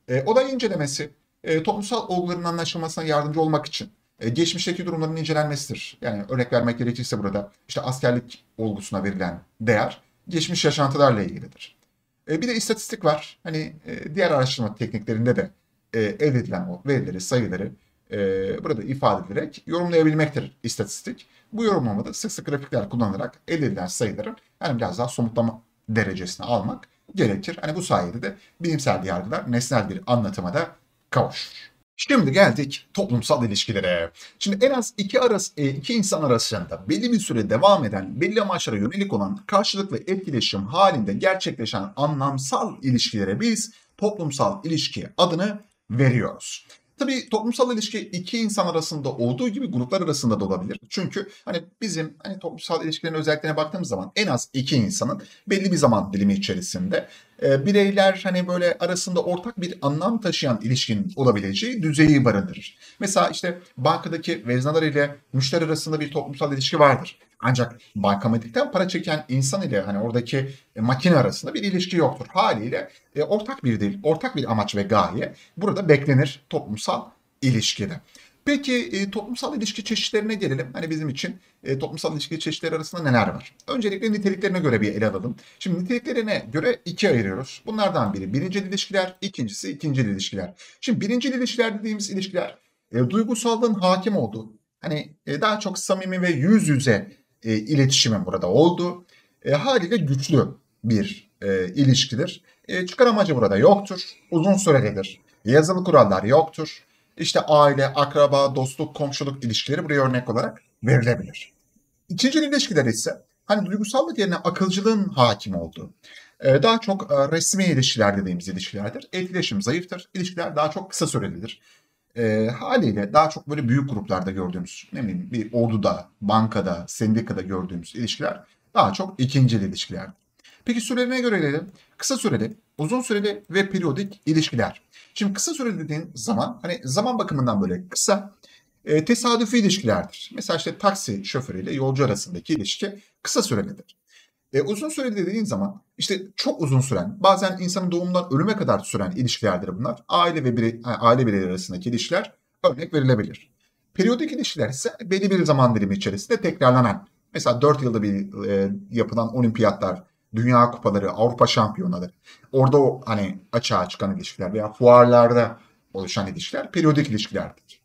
E, oday incelemesi e, toplumsal olguların anlaşılmasına yardımcı olmak için e, geçmişteki durumların incelenmesidir. Yani örnek vermek gerekirse burada işte askerlik olgusuna verilen değer geçmiş yaşantılarla ilgilidir. E, bir de istatistik var. Hani e, diğer araştırma tekniklerinde de e, elde edilen o verileri, sayıları e, burada ifade edilerek yorumlayabilmektir istatistik. Bu yorumlamada sık sık grafikler kullanarak elde edilen sayıların yani biraz daha somutlama derecesine almak gerekir. Hani bu sayede de bilimsel yargılar nesnel bir anlatıma da kavuşur. Şimdi geldik toplumsal ilişkilere. Şimdi en az iki, arası, e, iki insan arasında belli bir süre devam eden, belli amaçlara yönelik olan karşılıklı etkileşim halinde gerçekleşen anlamsal ilişkilere biz toplumsal ilişki adını veriyoruz. Tabii toplumsal ilişki iki insan arasında olduğu gibi gruplar arasında da olabilir. Çünkü hani bizim hani toplumsal ilişkilerin özelliklerine baktığımız zaman en az iki insanın belli bir zaman dilimi içerisinde e, bireyler hani böyle arasında ortak bir anlam taşıyan ilişkin olabileceği düzeyi barındırır. Mesela işte bankadaki vezneler ile müşteri arasında bir toplumsal ilişki vardır. Ancak bankamatikten para çeken insan ile hani oradaki e, makine arasında bir ilişki yoktur. Haliyle e, ortak bir dil, ortak bir amaç ve gaye burada beklenir toplumsal ilişkide. Peki e, toplumsal ilişki çeşitlerine gelelim. Hani bizim için e, toplumsal ilişki çeşitleri arasında neler var? Öncelikle niteliklerine göre bir ele alalım. Şimdi niteliklerine göre iki ayırıyoruz. Bunlardan biri birinci ilişkiler, ikincisi ikinci ilişkiler. Şimdi birinci ilişkiler dediğimiz ilişkiler e, duygusallığın hakim olduğu, hani e, daha çok samimi ve yüz yüze e, iletişimin burada olduğu e, haliyle güçlü bir e, ilişkidir. E, çıkar amacı burada yoktur, uzun sürelidir. Yazılı kurallar yoktur işte aile, akraba, dostluk, komşuluk ilişkileri buraya örnek olarak verilebilir. İkinci ilişkiler ise hani duygusallık yerine akılcılığın hakim olduğu, e, daha çok e, resmi ilişkiler dediğimiz ilişkilerdir. Etkileşim zayıftır, ilişkiler daha çok kısa sürelidir. E, haliyle daha çok böyle büyük gruplarda gördüğümüz, ne bileyim bir orduda, bankada, sendikada gördüğümüz ilişkiler daha çok ikinci ilişkilerdir. Peki sürelerine göre gelelim. Kısa süreli, uzun süreli ve periyodik ilişkiler. Şimdi kısa süreli dediğin zaman hani zaman bakımından böyle kısa e, tesadüfi ilişkilerdir. Mesela işte taksi şoförüyle yolcu arasındaki ilişki kısa sürelidir. E, uzun süreli dediğin zaman işte çok uzun süren, bazen insanın doğumundan ölüme kadar süren ilişkilerdir bunlar. Aile ve birey, aile bireyleri arasındaki ilişkiler örnek verilebilir. Periyodik ilişkiler ise belli bir zaman dilimi içerisinde tekrarlanan. Mesela 4 yılda bir e, yapılan olimpiyatlar, Dünya Kupaları, Avrupa Şampiyonaları. Orada o hani açığa çıkan ilişkiler veya fuarlarda oluşan ilişkiler periyodik ilişkilerdir.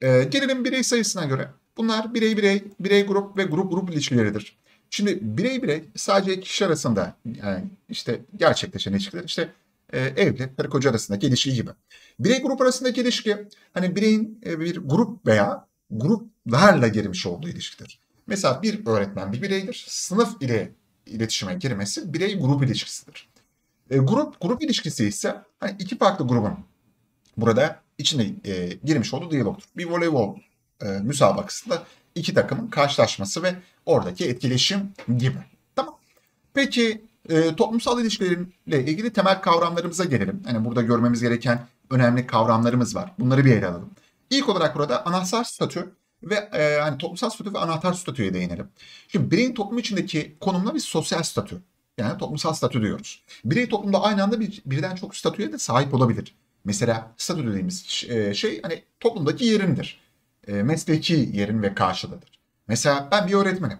Ee, gelelim birey sayısına göre. Bunlar birey birey, birey grup ve grup grup ilişkileridir. Şimdi birey birey sadece kişi arasında yani işte gerçekleşen ilişkiler işte e, evli, karı koca arasındaki ilişki gibi. Birey grup arasındaki ilişki hani bireyin e, bir grup veya gruplarla girmiş olduğu ilişkidir. Mesela bir öğretmen bir bireydir. Sınıf ile iletişime girmesi birey grup ilişkisidir. E, grup grup ilişkisi ise hani iki farklı grubun burada içine e, girmiş olduğu diyalogtur. Bir voleybol e, müsabakasında iki takımın karşılaşması ve oradaki etkileşim gibi. Tamam. Peki e, toplumsal ilişkilerle ilgili temel kavramlarımıza gelelim. Hani burada görmemiz gereken önemli kavramlarımız var. Bunları bir ele alalım. İlk olarak burada anahtar statü ve e, hani toplumsal statü ve anahtar statüye değinelim. Şimdi bireyin toplum içindeki konumuna bir sosyal statü. Yani toplumsal statü diyoruz. Birey toplumda aynı anda bir, birden çok statüye de sahip olabilir. Mesela statü dediğimiz e, şey hani toplumdaki yerindir. E, mesleki yerin ve karşılığıdır. Mesela ben bir öğretmenim.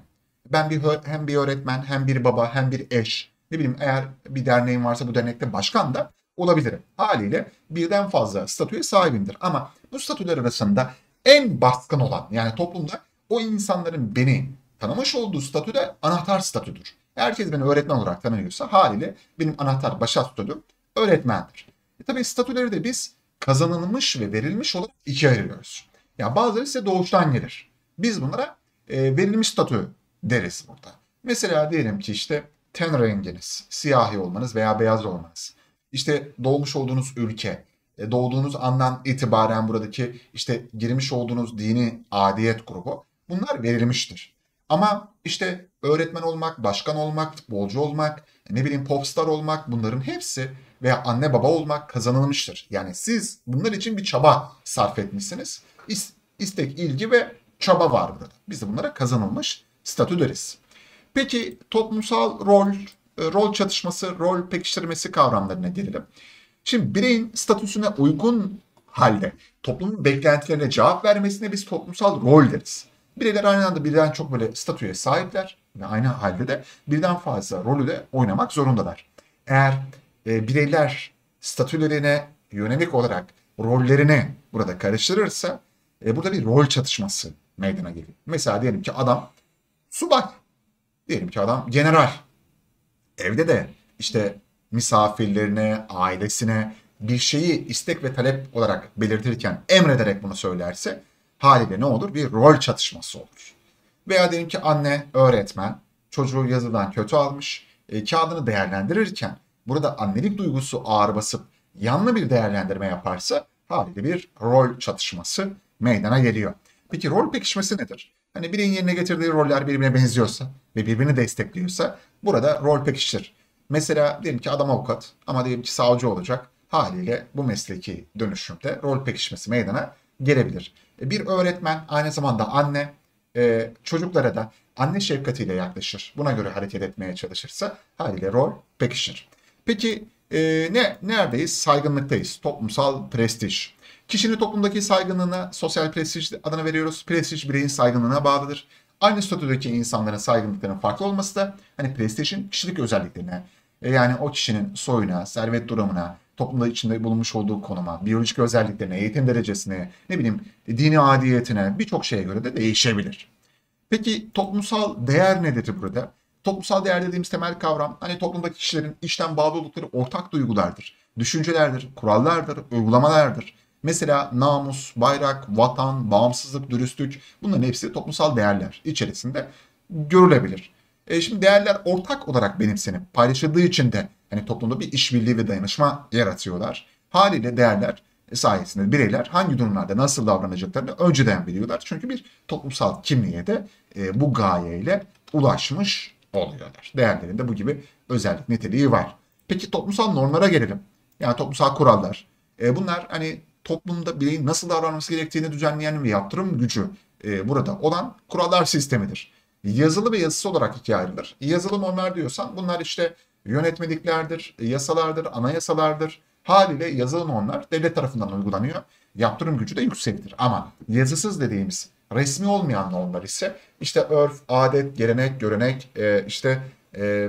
Ben bir hem bir öğretmen hem bir baba hem bir eş Ne bileyim eğer bir derneğin varsa bu dernekte başkan da olabilirim. Haliyle birden fazla statüye sahibimdir. Ama bu statüler arasında en baskın olan yani toplumda o insanların beni tanımış olduğu statü de anahtar statüdür. Herkes beni öğretmen olarak tanıyorsa haliyle benim anahtar başa statüm öğretmendir. E tabii statüleri de biz kazanılmış ve verilmiş olarak ikiye ayırıyoruz. Ya bazıları ise doğuştan gelir. Biz bunlara e, verilmiş statü deriz burada. Mesela diyelim ki işte ten renginiz, siyahi olmanız veya beyaz olmanız. İşte doğmuş olduğunuz ülke, e, doğduğunuz andan itibaren buradaki işte girmiş olduğunuz dini adiyet grubu bunlar verilmiştir. Ama işte öğretmen olmak, başkan olmak, futbolcu olmak, ne bileyim popstar olmak bunların hepsi veya anne baba olmak kazanılmıştır. Yani siz bunlar için bir çaba sarf etmişsiniz. İstek, ilgi ve çaba var burada. Biz de bunlara kazanılmış statü deriz. Peki toplumsal rol, e, rol çatışması, rol pekiştirmesi kavramlarına gelelim. Şimdi bireyin statüsüne uygun halde toplumun beklentilerine cevap vermesine biz toplumsal rol deriz. Bireyler aynı anda birden çok böyle statüye sahipler ve aynı halde de birden fazla rolü de oynamak zorundalar. Eğer e, bireyler statülerine yönelik olarak rollerini burada karıştırırsa e, burada bir rol çatışması meydana geliyor. Mesela diyelim ki adam subay, diyelim ki adam general. Evde de işte misafirlerine, ailesine bir şeyi istek ve talep olarak belirtirken emrederek bunu söylerse haliyle ne olur? Bir rol çatışması olur. Veya diyelim ki anne, öğretmen çocuğu yazıdan kötü almış, e, kağıdını değerlendirirken burada annelik duygusu ağır basıp yanlı bir değerlendirme yaparsa haliyle bir rol çatışması meydana geliyor. Peki rol pekişmesi nedir? Hani bireyin yerine getirdiği roller birbirine benziyorsa ve birbirini destekliyorsa burada rol pekişir. Mesela diyelim ki adam avukat ama diyelim ki savcı olacak. Haliyle bu mesleki dönüşümde rol pekişmesi meydana gelebilir. E, bir öğretmen aynı zamanda anne, e, çocuklara da anne şefkatiyle yaklaşır. Buna göre hareket etmeye çalışırsa haliyle rol pekişir. Peki e, ne neredeyiz? Saygınlıktayız. Toplumsal prestij. Kişinin toplumdaki saygınlığına sosyal prestij adını veriyoruz. Prestij bireyin saygınlığına bağlıdır. Aynı statüdeki insanların saygınlıklarının farklı olması da hani prestijin kişilik özelliklerine e, yani o kişinin soyuna, servet durumuna, toplumda içinde bulunmuş olduğu konuma, biyolojik özelliklerine, eğitim derecesine, ne bileyim dini adiyetine birçok şeye göre de değişebilir. Peki toplumsal değer nedir burada? Toplumsal değer dediğimiz temel kavram hani toplumdaki kişilerin içten bağlı oldukları ortak duygulardır, düşüncelerdir, kurallardır, uygulamalardır. Mesela namus, bayrak, vatan, bağımsızlık, dürüstlük bunların hepsi toplumsal değerler içerisinde görülebilir. E şimdi değerler ortak olarak benimsenip paylaşıldığı için de hani toplumda bir işbirliği ve dayanışma yaratıyorlar. Haliyle değerler sayesinde bireyler hangi durumlarda nasıl davranacaklarını önceden biliyorlar. Çünkü bir toplumsal kimliğe de e, bu gayeyle ulaşmış oluyorlar. Değerlerinde bu gibi özellik niteliği var. Peki toplumsal normlara gelelim. Yani toplumsal kurallar. E, bunlar hani toplumda bireyin nasıl davranması gerektiğini düzenleyen ve yaptırım gücü e, burada olan kurallar sistemidir. Yazılı ve yazısı olarak ikiye ayrılır. Yazılı normlar diyorsan bunlar işte yönetmeliklerdir, yasalardır, anayasalardır. Haliyle yazılı normlar devlet tarafından uygulanıyor. Yaptırım gücü de yüksektir. Ama yazısız dediğimiz resmi olmayan normlar ise işte örf, adet, gelenek, görenek, e, işte e,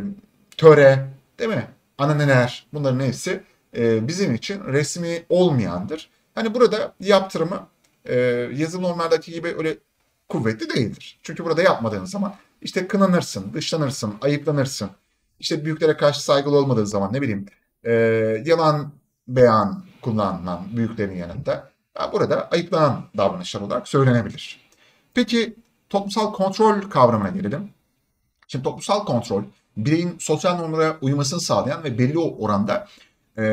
töre, değil mi? Ananeler bunların hepsi e, bizim için resmi olmayandır. Hani burada yaptırımı e, yazılı normlardaki gibi öyle kuvvetli değildir. Çünkü burada yapmadığın zaman işte kınanırsın, dışlanırsın, ayıplanırsın. İşte büyüklere karşı saygılı olmadığı zaman ne bileyim e, yalan beyan kullanılan büyüklerin yanında burada ayıplanan davranışlar olarak söylenebilir. Peki toplumsal kontrol kavramına gelelim. Şimdi toplumsal kontrol bireyin sosyal normlara uymasını sağlayan ve belli oranda e,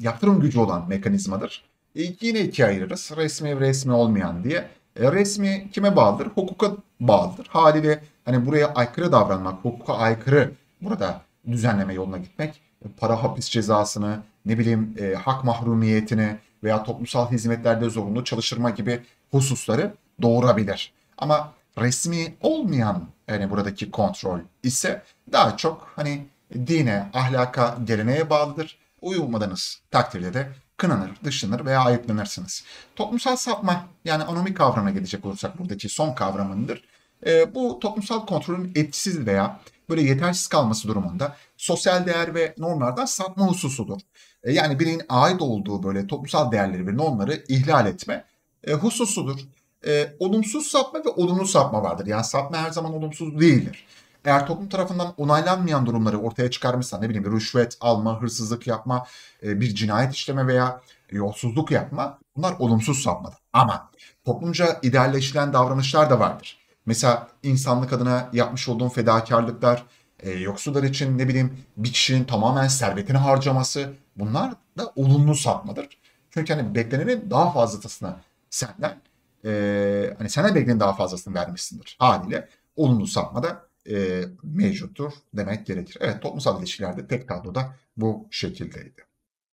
yaptırım gücü olan mekanizmadır. E, yine ikiye ayırırız. Resmi ve resmi olmayan diye. E, resmi kime bağlıdır? Hukuka bağlıdır. Haliyle hani buraya aykırı davranmak, hukuka aykırı burada düzenleme yoluna gitmek, e, para hapis cezasını, ne bileyim e, hak mahrumiyetini veya toplumsal hizmetlerde zorunlu çalıştırma gibi hususları doğurabilir. Ama resmi olmayan yani buradaki kontrol ise daha çok hani dine, ahlaka, geleneğe bağlıdır. Uyumadığınız takdirde de kınanır, dışlanır veya ayıplanırsınız. Toplumsal sapma yani anomi kavramına gelecek olursak buradaki son kavramındır. E, bu toplumsal kontrolün etkisiz veya böyle yetersiz kalması durumunda sosyal değer ve normlardan sapma hususudur. E, yani bireyin ait olduğu böyle toplumsal değerleri ve normları ihlal etme e, hususudur. E, olumsuz sapma ve olumlu sapma vardır. Yani sapma her zaman olumsuz değildir. Eğer toplum tarafından onaylanmayan durumları ortaya çıkarmışsa ne bileyim rüşvet alma, hırsızlık yapma, e, bir cinayet işleme veya yolsuzluk yapma bunlar olumsuz sapmadır. Ama toplumca idealleştirilen davranışlar da vardır. Mesela insanlık adına yapmış olduğun fedakarlıklar, e, yoksullar için ne bileyim bir kişinin tamamen servetini harcaması bunlar da olumlu sapmadır. Çünkü hani beklenenin daha fazlasını senden e, hani sana beklenenin daha fazlasını vermişsindir. Haliyle olumlu sapma da e, mevcuttur demek gerekir. Evet toplumsal ilişkilerde tek tabloda bu şekildeydi.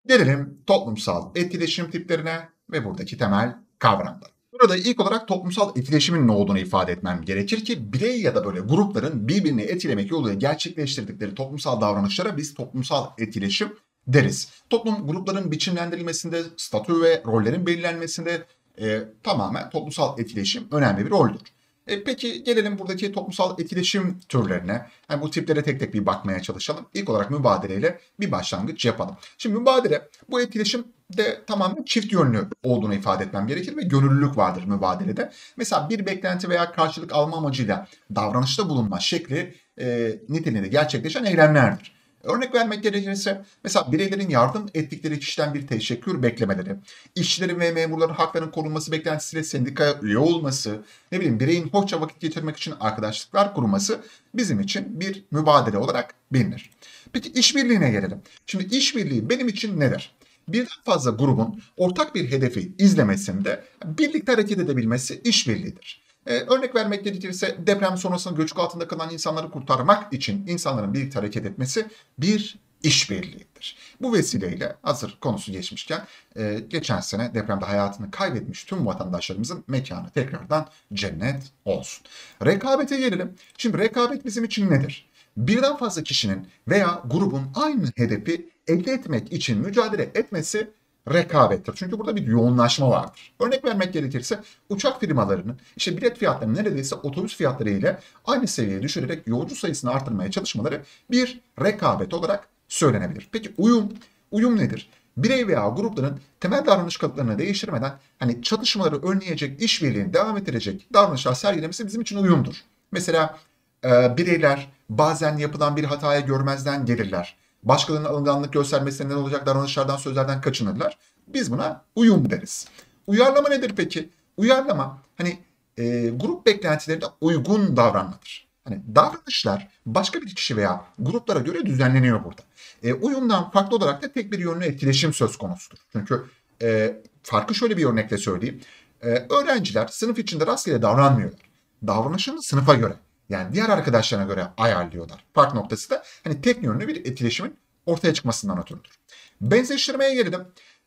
Gelelim toplumsal etkileşim tiplerine ve buradaki temel kavramlar. Burada ilk olarak toplumsal etkileşimin ne olduğunu ifade etmem gerekir ki birey ya da böyle grupların birbirini etkilemek yoluyla gerçekleştirdikleri toplumsal davranışlara biz toplumsal etkileşim deriz. Toplum grupların biçimlendirilmesinde, statü ve rollerin belirlenmesinde e, tamamen toplumsal etkileşim önemli bir roldür. E, peki gelelim buradaki toplumsal etkileşim türlerine. Yani bu tiplere tek tek bir bakmaya çalışalım. İlk olarak mübadeleyle bir başlangıç yapalım. Şimdi mübadele bu etkileşim de tamamen çift yönlü olduğunu ifade etmem gerekir ve gönüllülük vardır mübadelede. Mesela bir beklenti veya karşılık alma amacıyla davranışta bulunma şekli e, niteliğinde gerçekleşen eylemlerdir. Örnek vermek gerekirse mesela bireylerin yardım ettikleri kişiden bir teşekkür beklemeleri, işçilerin ve memurların haklarının korunması beklentisiyle sendikaya üye olması, ne bileyim bireyin hoşça vakit geçirmek için arkadaşlıklar kurması bizim için bir mübadele olarak bilinir. Peki işbirliğine gelelim. Şimdi işbirliği benim için nedir? Birden fazla grubun ortak bir hedefi izlemesinde birlikte hareket edebilmesi işbirliğidir. Ee, örnek vermek gerekirse deprem sonrasında göçük altında kalan insanları kurtarmak için insanların birlikte hareket etmesi bir işbirliğidir. Bu vesileyle hazır konusu geçmişken e, geçen sene depremde hayatını kaybetmiş tüm vatandaşlarımızın mekanı tekrardan cennet olsun. Rekabete gelelim. Şimdi rekabet bizim için nedir? Birden fazla kişinin veya grubun aynı hedefi elde etmek için mücadele etmesi rekabettir. Çünkü burada bir yoğunlaşma vardır. Örnek vermek gerekirse uçak firmalarının işte bilet fiyatlarını neredeyse otobüs fiyatları ile aynı seviyeye düşürerek yolcu sayısını artırmaya çalışmaları bir rekabet olarak söylenebilir. Peki uyum, uyum nedir? Birey veya grupların temel davranış kalıplarını değiştirmeden hani çatışmaları önleyecek, işbirliğini devam ettirecek davranışlar sergilemesi bizim için uyumdur. Mesela e, bireyler bazen yapılan bir hataya görmezden gelirler başkalarının alınganlık göstermesinden olacak davranışlardan, sözlerden kaçınırlar. Biz buna uyum deriz. Uyarlama nedir peki? Uyarlama hani e, grup beklentilerine uygun davranmadır. Hani davranışlar başka bir kişi veya gruplara göre düzenleniyor burada. E, uyumdan farklı olarak da tek bir yönlü etkileşim söz konusudur. Çünkü e, farkı şöyle bir örnekle söyleyeyim. E, öğrenciler sınıf içinde rastgele davranmıyorlar. Davranışını sınıfa göre yani diğer arkadaşlarına göre ayarlıyorlar. Fark noktası da hani tek yönlü bir etkileşimin ortaya çıkmasından ötürüdür. Benzeştirmeye gelelim.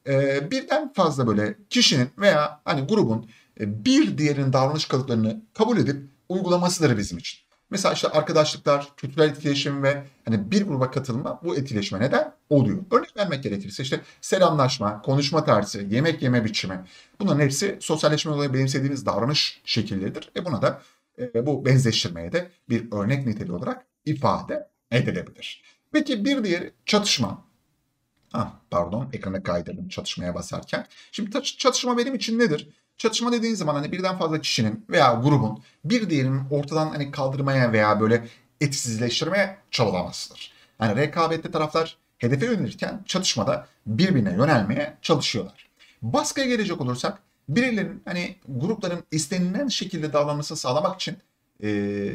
Ee, birden fazla böyle kişinin veya hani grubun e, bir diğerinin davranış kalıplarını kabul edip uygulamasıdır bizim için. Mesela işte arkadaşlıklar, kültürel etkileşim ve hani bir gruba katılma bu etkileşime neden oluyor. Örnek vermek gerekirse işte selamlaşma, konuşma tarzı, yemek yeme biçimi bunların hepsi sosyalleşme olayı benimsediğimiz davranış şekilleridir. E buna da e, bu benzeştirmeye de bir örnek niteliği olarak ifade edilebilir. Peki bir diğer çatışma. Ah, pardon ekrana kaydırdım çatışmaya basarken. Şimdi çatışma benim için nedir? Çatışma dediğin zaman hani birden fazla kişinin veya grubun bir diğerinin ortadan hani kaldırmaya veya böyle etkisizleştirmeye çabalamasıdır. Yani rekabetli taraflar hedefe yönelirken çatışmada birbirine yönelmeye çalışıyorlar. Baskıya gelecek olursak birilerinin hani grupların istenilen şekilde davranmasını sağlamak için e,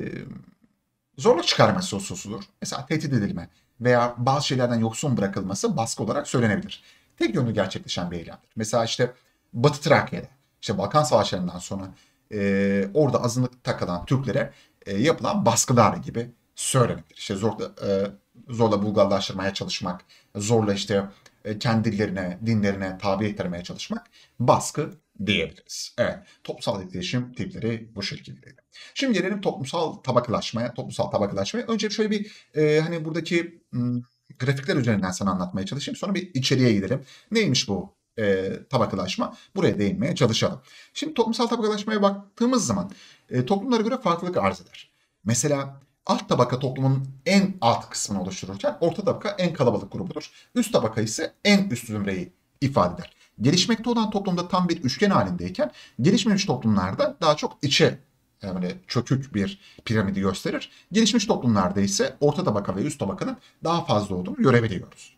zorluk çıkarması hususudur. Mesela tehdit edilme veya bazı şeylerden yoksun bırakılması baskı olarak söylenebilir. Tek yönlü gerçekleşen bir eylemdir. Mesela işte Batı Trakya'da, işte Balkan Savaşları'ndan sonra e, orada azınlıkta kalan Türklere e, yapılan baskılar gibi söylenebilir. İşte zorla, e, zorla Bulgarlaştırmaya çalışmak, zorla işte e, kendilerine, dinlerine tabi ettirmeye çalışmak baskı diyebiliriz. Evet, toplumsal etkileşim tipleri bu şekildeydi. Şimdi gelelim toplumsal tabakalaşmaya. Toplumsal tabakalaşmaya. Önce şöyle bir e, hani buradaki m, grafikler üzerinden sana anlatmaya çalışayım. Sonra bir içeriye gidelim. Neymiş bu e, tabakalaşma? Buraya değinmeye çalışalım. Şimdi toplumsal tabakalaşmaya baktığımız zaman e, toplumlara göre farklılık arz eder. Mesela alt tabaka toplumun en alt kısmını oluştururken orta tabaka en kalabalık grubudur. Üst tabaka ise en üst zümreyi ifade eder. Gelişmekte olan toplumda tam bir üçgen halindeyken gelişmemiş toplumlarda daha çok içe yani çökük bir piramidi gösterir. Gelişmiş toplumlarda ise orta tabaka ve üst tabakanın daha fazla olduğunu görebiliyoruz.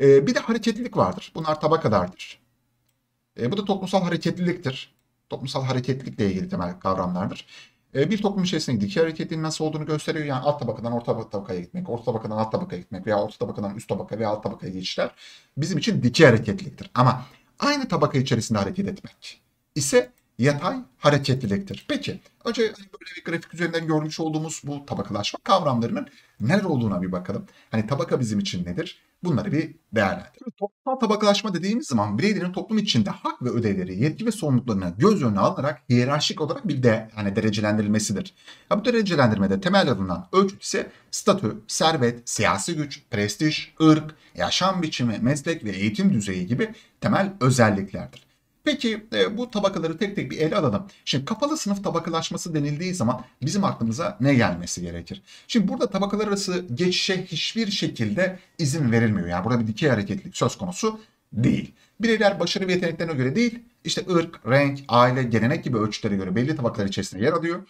Ee, bir de hareketlilik vardır. Bunlar tabakalardır. Ee, bu da toplumsal hareketliliktir. Toplumsal hareketlilikle ilgili temel kavramlardır. Ee, bir toplum içerisinde dikey hareketliliğin nasıl olduğunu gösteriyor. Yani alt tabakadan orta tabakaya gitmek, orta tabakadan alt tabakaya gitmek veya orta tabakadan üst tabaka veya alt tabakaya geçişler bizim için dikey hareketliliktir. Ama aynı tabaka içerisinde hareket etmek ise yatay hareketliliktir. Peki önce böyle bir grafik üzerinden görmüş olduğumuz bu tabakalaşma kavramlarının neler olduğuna bir bakalım. Hani tabaka bizim için nedir? Bunları bir değerlendirelim. Toplumsal tabakalaşma dediğimiz zaman bireylerin toplum içinde hak ve ödevleri, yetki ve sorumluluklarını göz önüne alınarak hiyerarşik olarak bir de hani derecelendirilmesidir. Ya bu derecelendirmede temel alınan ölçüt ise statü, servet, siyasi güç, prestij, ırk, yaşam biçimi, meslek ve eğitim düzeyi gibi temel özelliklerdir. Peki e, bu tabakaları tek tek bir ele alalım. Şimdi kapalı sınıf tabakalaşması denildiği zaman bizim aklımıza ne gelmesi gerekir? Şimdi burada tabakalar arası geçişe hiçbir şekilde izin verilmiyor. Yani burada bir dikey hareketlilik söz konusu değil. Bireyler başarı ve yeteneklerine göre değil, işte ırk, renk, aile, gelenek gibi ölçütlere göre belli tabakalar içerisinde yer alıyor.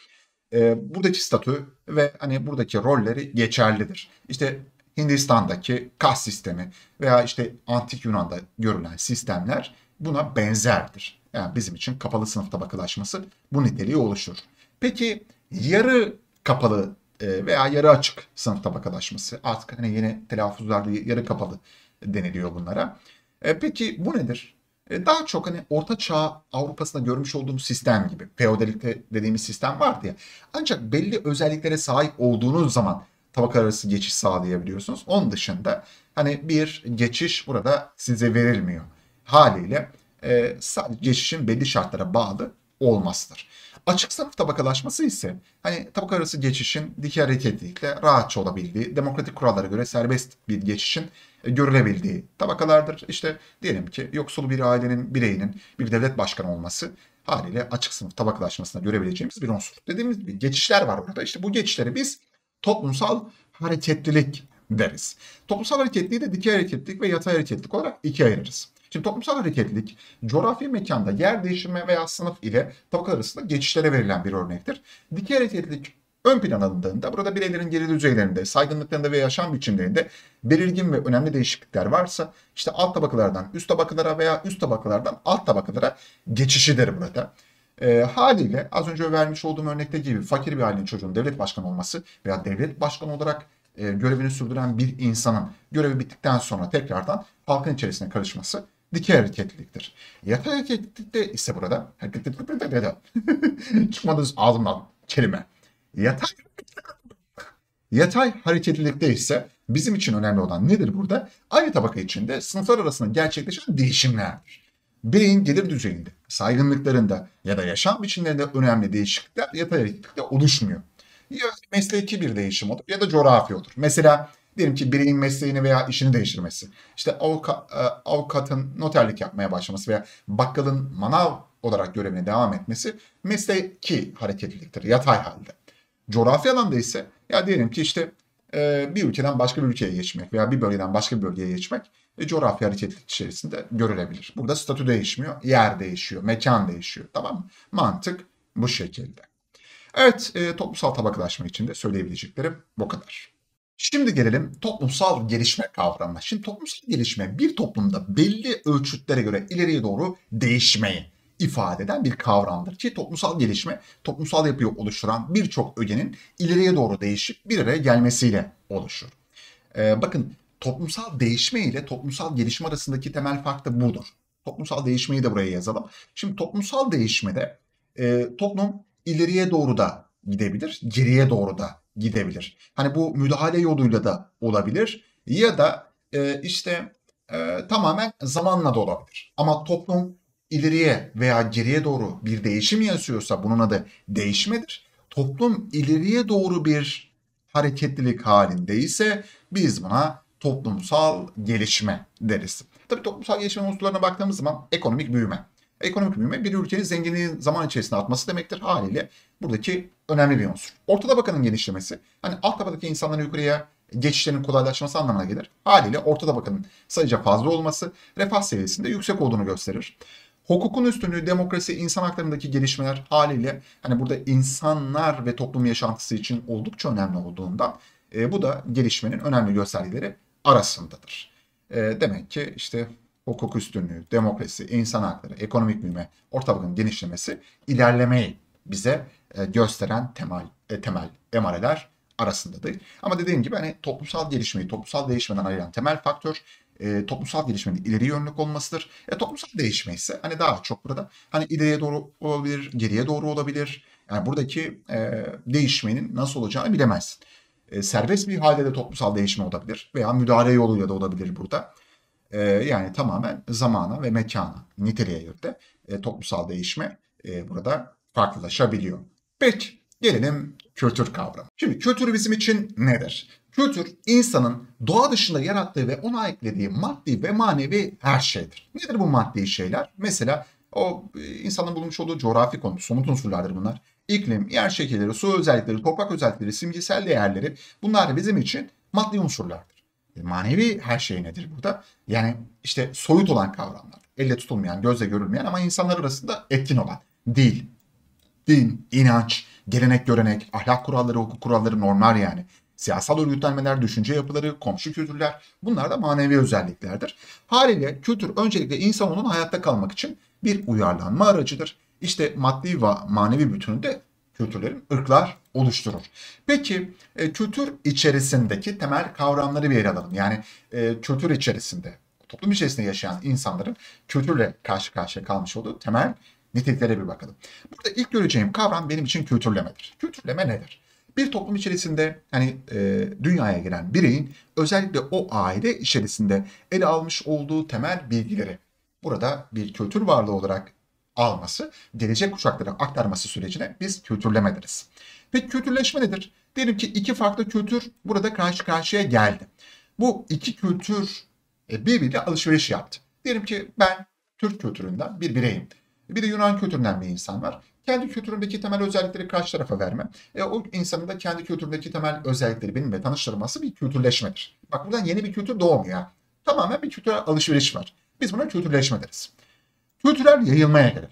E, buradaki statü ve hani buradaki rolleri geçerlidir. İşte Hindistan'daki kas sistemi veya işte antik Yunan'da görülen sistemler buna benzerdir. Yani bizim için kapalı sınıf tabakalaşması bu niteliği oluşur. Peki yarı kapalı e, veya yarı açık sınıf tabakalaşması artık hani yeni telaffuzlarda yarı kapalı deniliyor bunlara. E, peki bu nedir? E, daha çok hani Orta Çağ Avrupa'sında görmüş olduğumuz sistem gibi feodalite dediğimiz sistem vardı ya. Ancak belli özelliklere sahip olduğunuz zaman tabaka arası geçiş sağlayabiliyorsunuz. Onun dışında hani bir geçiş burada size verilmiyor haliyle e, sadece geçişin belli şartlara bağlı olmasıdır. Açık sınıf tabakalaşması ise hani tabaka arası geçişin dikey hareketlilikle rahatça olabildiği, demokratik kurallara göre serbest bir geçişin e, görülebildiği tabakalardır. İşte diyelim ki yoksul bir ailenin bireyinin bir devlet başkanı olması haliyle açık sınıf tabakalaşmasına görebileceğimiz bir unsur. Dediğimiz gibi geçişler var burada. İşte bu geçişleri biz toplumsal hareketlilik deriz. Toplumsal hareketliliği de dikey hareketlilik ve yatay hareketlilik olarak ikiye ayırırız. Şimdi toplumsal hareketlilik coğrafi mekanda yer değişimi veya sınıf ile tabaka arasında geçişlere verilen bir örnektir. Dikey hareketlilik ön plan alındığında burada bireylerin geri düzeylerinde, saygınlıklarında ve yaşam biçimlerinde belirgin ve önemli değişiklikler varsa işte alt tabakalardan üst tabakalara veya üst tabakalardan alt tabakalara geçişidir burada. E, haliyle az önce vermiş olduğum örnekte gibi fakir bir ailenin çocuğun devlet başkanı olması veya devlet başkanı olarak e, görevini sürdüren bir insanın görevi bittikten sonra tekrardan halkın içerisine karışması dikey hareketliliktir. Yatay hareketlilikte ise burada çıkmadı ağzımdan kelime. Yatay Yatay hareketlilikte ise bizim için önemli olan nedir burada? Aynı tabaka içinde sınıflar arasında gerçekleşen değişimlerdir. Bireyin gelir düzeyinde, saygınlıklarında ya da yaşam biçimlerinde önemli değişiklikler hareketlilikte oluşmuyor. Ya mesleki bir değişim olur ya da coğrafi olur. Mesela Diyelim ki bireyin mesleğini veya işini değiştirmesi. İşte avuka, e, avukatın noterlik yapmaya başlaması veya bakkalın manav olarak görevine devam etmesi mesleki hareketliliktir, yatay halde. Coğrafi alanda ise ya diyelim ki işte e, bir ülkeden başka bir ülkeye geçmek veya bir bölgeden başka bir bölgeye geçmek e, coğrafi hareketlilik içerisinde görülebilir. Burada statü değişmiyor, yer değişiyor, mekan değişiyor. Tamam mı? Mantık bu şekilde. Evet, e, toplumsal tabakalaşma için de söyleyebileceklerim bu kadar. Şimdi gelelim toplumsal gelişme kavramına. Şimdi toplumsal gelişme bir toplumda belli ölçütlere göre ileriye doğru değişmeyi ifade eden bir kavramdır. Ki toplumsal gelişme toplumsal yapıyı oluşturan birçok ögenin ileriye doğru değişip bir araya gelmesiyle oluşur. Ee, bakın toplumsal değişme ile toplumsal gelişme arasındaki temel fark da budur. Toplumsal değişmeyi de buraya yazalım. Şimdi toplumsal değişmede e, toplum ileriye doğru da gidebilir, geriye doğru da gidebilir. Hani bu müdahale yoluyla da olabilir ya da e, işte e, tamamen zamanla da olabilir. Ama toplum ileriye veya geriye doğru bir değişim yaşıyorsa bunun adı değişmedir. Toplum ileriye doğru bir hareketlilik halindeyse biz buna toplumsal gelişme deriz. Tabii toplumsal gelişme unsurlarına baktığımız zaman ekonomik büyüme. Ekonomik büyüme bir ülkenin zenginliği zaman içerisinde artması demektir. Haliyle buradaki önemli bir unsur. Ortada bakanın genişlemesi, hani alt tabadaki insanların yukarıya geçişlerin kolaylaşması anlamına gelir. Haliyle orta tabakanın sayıca fazla olması refah seviyesinde yüksek olduğunu gösterir. Hukukun üstünlüğü, demokrasi, insan haklarındaki gelişmeler haliyle hani burada insanlar ve toplum yaşantısı için oldukça önemli olduğundan e, bu da gelişmenin önemli göstergeleri arasındadır. E, demek ki işte hukuk üstünlüğü, demokrasi, insan hakları, ekonomik büyüme, orta tabakanın genişlemesi ilerlemeyi bize e, gösteren temel e, temel emareler arasındadır. Ama dediğim gibi hani toplumsal gelişmeyi toplumsal değişmeden ayıran temel faktör e, toplumsal gelişmenin ileri yönlük olmasıdır. E, toplumsal değişme ise hani daha çok burada hani ileriye doğru olabilir, geriye doğru olabilir. Yani buradaki e, değişmenin nasıl olacağını bilemezsin. E, serbest bir halde de toplumsal değişme olabilir veya müdahale yoluyla da olabilir burada. E, yani tamamen zamana ve mekana, niteliğe göre e, toplumsal değişme e, burada farklılaşabiliyor. Peki gelelim kültür kavramı. Şimdi kültür bizim için nedir? Kültür insanın doğa dışında yarattığı ve ona eklediği maddi ve manevi her şeydir. Nedir bu maddi şeyler? Mesela o insanın bulunmuş olduğu coğrafi konu, somut unsurlardır bunlar. İklim, yer şekilleri, su özellikleri, toprak özellikleri, simgesel değerleri bunlar bizim için maddi unsurlardır. E, manevi her şey nedir burada? Yani işte soyut olan kavramlar. Elle tutulmayan, gözle görülmeyen ama insanlar arasında etkin olan. Dil, din, inanç, gelenek, görenek, ahlak kuralları, hukuk kuralları, normlar yani. Siyasal örgütlenmeler, düşünce yapıları, komşu kültürler bunlar da manevi özelliklerdir. Haliyle kültür öncelikle insanoğlunun hayatta kalmak için bir uyarlanma aracıdır. İşte maddi ve manevi bütününde kültürlerin ırklar oluşturur. Peki e, kültür içerisindeki temel kavramları bir ele alalım. Yani e, kültür içerisinde, toplum içerisinde yaşayan insanların kültürle karşı karşıya kalmış olduğu temel niteliklere bir bakalım. Burada ilk göreceğim kavram benim için kültürlemedir. Kültürleme nedir? Bir toplum içerisinde hani e, dünyaya giren bireyin özellikle o aile içerisinde ele almış olduğu temel bilgileri burada bir kültür varlığı olarak alması, gelecek kuşaklara aktarması sürecine biz kültürleme deriz. Peki kültürleşme nedir? Diyelim ki iki farklı kültür burada karşı karşıya geldi. Bu iki kültür e, birbiriyle alışveriş yaptı. Diyelim ki ben Türk kültüründen bir bireyim. Bir de Yunan kültüründen bir insan var. Kendi kültüründeki temel özellikleri karşı tarafa verme. E, o insanın da kendi kültüründeki temel özellikleri benimle tanıştırması bir kültürleşmedir. Bak buradan yeni bir kültür doğmuyor. Tamamen bir kültürel alışveriş var. Biz buna kültürleşme deriz. Kültürel yayılmaya gelir.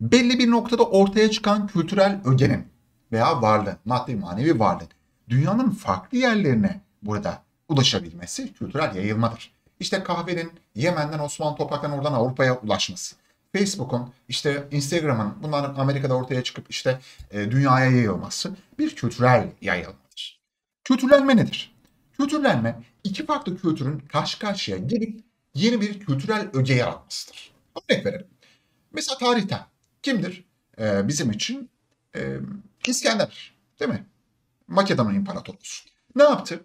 Belli bir noktada ortaya çıkan kültürel ögenin veya varlığın, maddi manevi varlığın dünyanın farklı yerlerine burada ulaşabilmesi kültürel yayılmadır. İşte kahvenin Yemen'den Osmanlı topraklarından oradan Avrupa'ya ulaşması. Facebook'un, işte Instagram'ın bunların Amerika'da ortaya çıkıp işte e, dünyaya yayılması bir kültürel yayılmadır. Kültürlenme nedir? Kültürlenme iki farklı kültürün karşı karşıya gelip yeni bir kültürel öge yaratmasıdır. Örnek verelim. Mesela tarihten kimdir? Ee, bizim için e, İskender değil mi? Makedon İmparatorluğu. Ne yaptı?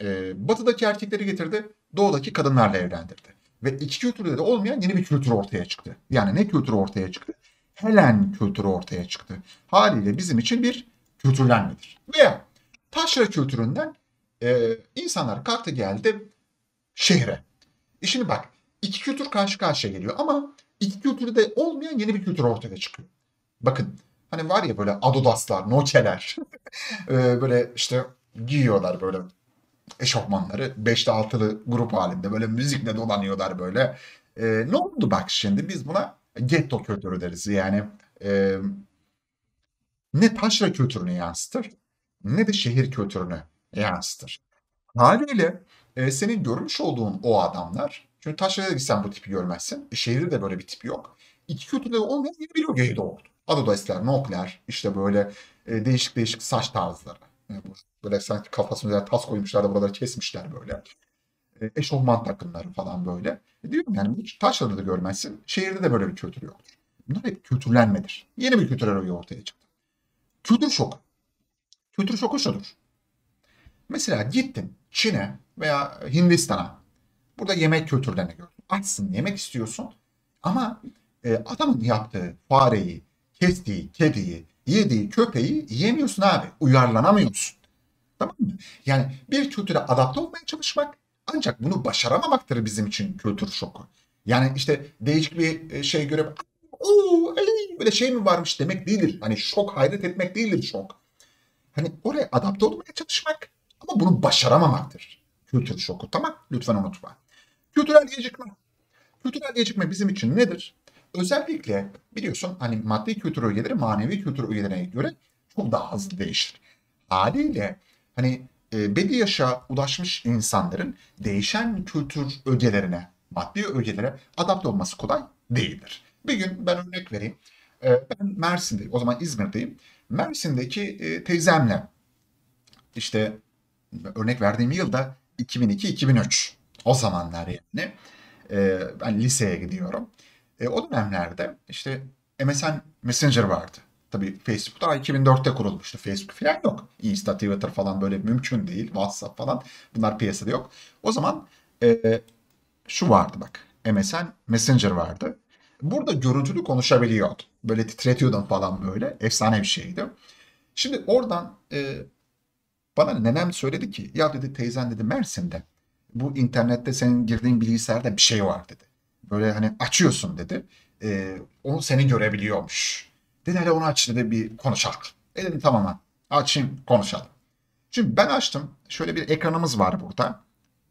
Ee, batıdaki erkekleri getirdi, doğudaki kadınlarla evlendirdi. Ve iki kültürde de olmayan yeni bir kültür ortaya çıktı. Yani ne kültürü ortaya çıktı? Helen kültürü ortaya çıktı. Haliyle bizim için bir kültürlenmedir. Veya taşra kültüründen e, insanlar kalktı geldi şehre. E şimdi bak iki kültür karşı karşıya geliyor ama iki kültürde olmayan yeni bir kültür ortaya çıkıyor. Bakın hani var ya böyle adodaslar, nokeler e, böyle işte giyiyorlar böyle eşofmanları. Beşli altılı grup halinde böyle müzikle dolanıyorlar böyle. E, ne oldu bak şimdi biz buna getto kültürü deriz. Yani e, ne taşra kültürünü yansıtır ne de şehir kültürünü yansıtır. Haliyle e, senin görmüş olduğun o adamlar, çünkü taşraya gitsen bu tipi görmezsin. E, şehirde de böyle bir tip yok. İki kültürde olmayan yeni bir ögeyi doğurdu. Adodesler, nokler, işte böyle e, değişik değişik saç tarzları. Böyle sanki kafasına üzerine tas koymuşlar da buraları kesmişler böyle. E, eşofman takımları falan böyle. E diyorum yani bu taşları da görmezsin. Şehirde de böyle bir kültür yoktur. Bunlar hep kültürlenmedir. Yeni bir kültürel öge ortaya çıktı. Kültür şoku. Kültür şoku şudur. Mesela gittin Çin'e veya Hindistan'a. Burada yemek kültürlerini gördün. Açsın, yemek istiyorsun. Ama e, adamın yaptığı fareyi, kestiği kediyi, yediği köpeği yiyemiyorsun abi. Uyarlanamıyorsun. Tamam mı? Yani bir kültüre adapte olmaya çalışmak ancak bunu başaramamaktır bizim için kültür şoku. Yani işte değişik bir e, şey görüp "Oo, ay, böyle şey mi varmış demek değildir. Hani şok hayret etmek değildir şok. Hani oraya adapte olmaya çalışmak ama bunu başaramamaktır. Kültür şoku tamam lütfen unutma. Kültürel gecikme. Kültürel gecikme bizim için nedir? Özellikle biliyorsun hani maddi kültür ögeleri manevi kültür ögelerine göre çok daha hızlı değişir. Haliyle hani e, belli yaşa ulaşmış insanların değişen kültür ögelerine, maddi ögelere adapte olması kolay değildir. Bir gün ben örnek vereyim. E, ben Mersin'de, o zaman İzmir'deyim. Mersin'deki e, teyzemle işte örnek verdiğim yılda 2002-2003. O zamanlar yani. E, ben liseye gidiyorum. E, o dönemlerde işte MSN Messenger vardı. Tabii Facebook daha 2004'te kurulmuştu. Facebook falan yok. Insta, Twitter falan böyle mümkün değil. WhatsApp falan bunlar piyasada yok. O zaman e, şu vardı bak. MSN Messenger vardı. Burada görüntülü konuşabiliyordu. Böyle titretiyordun falan böyle. Efsane bir şeydi. Şimdi oradan e, bana nenem söyledi ki ya dedi teyzen dedi Mersin'de bu internette senin girdiğin bilgisayarda bir şey var dedi. Böyle hani açıyorsun dedi. E, onu seni görebiliyormuş. Dedi hele onu aç dedi bir konuşalım. E dedim tamam. Açayım konuşalım. Şimdi ben açtım. Şöyle bir ekranımız var burada.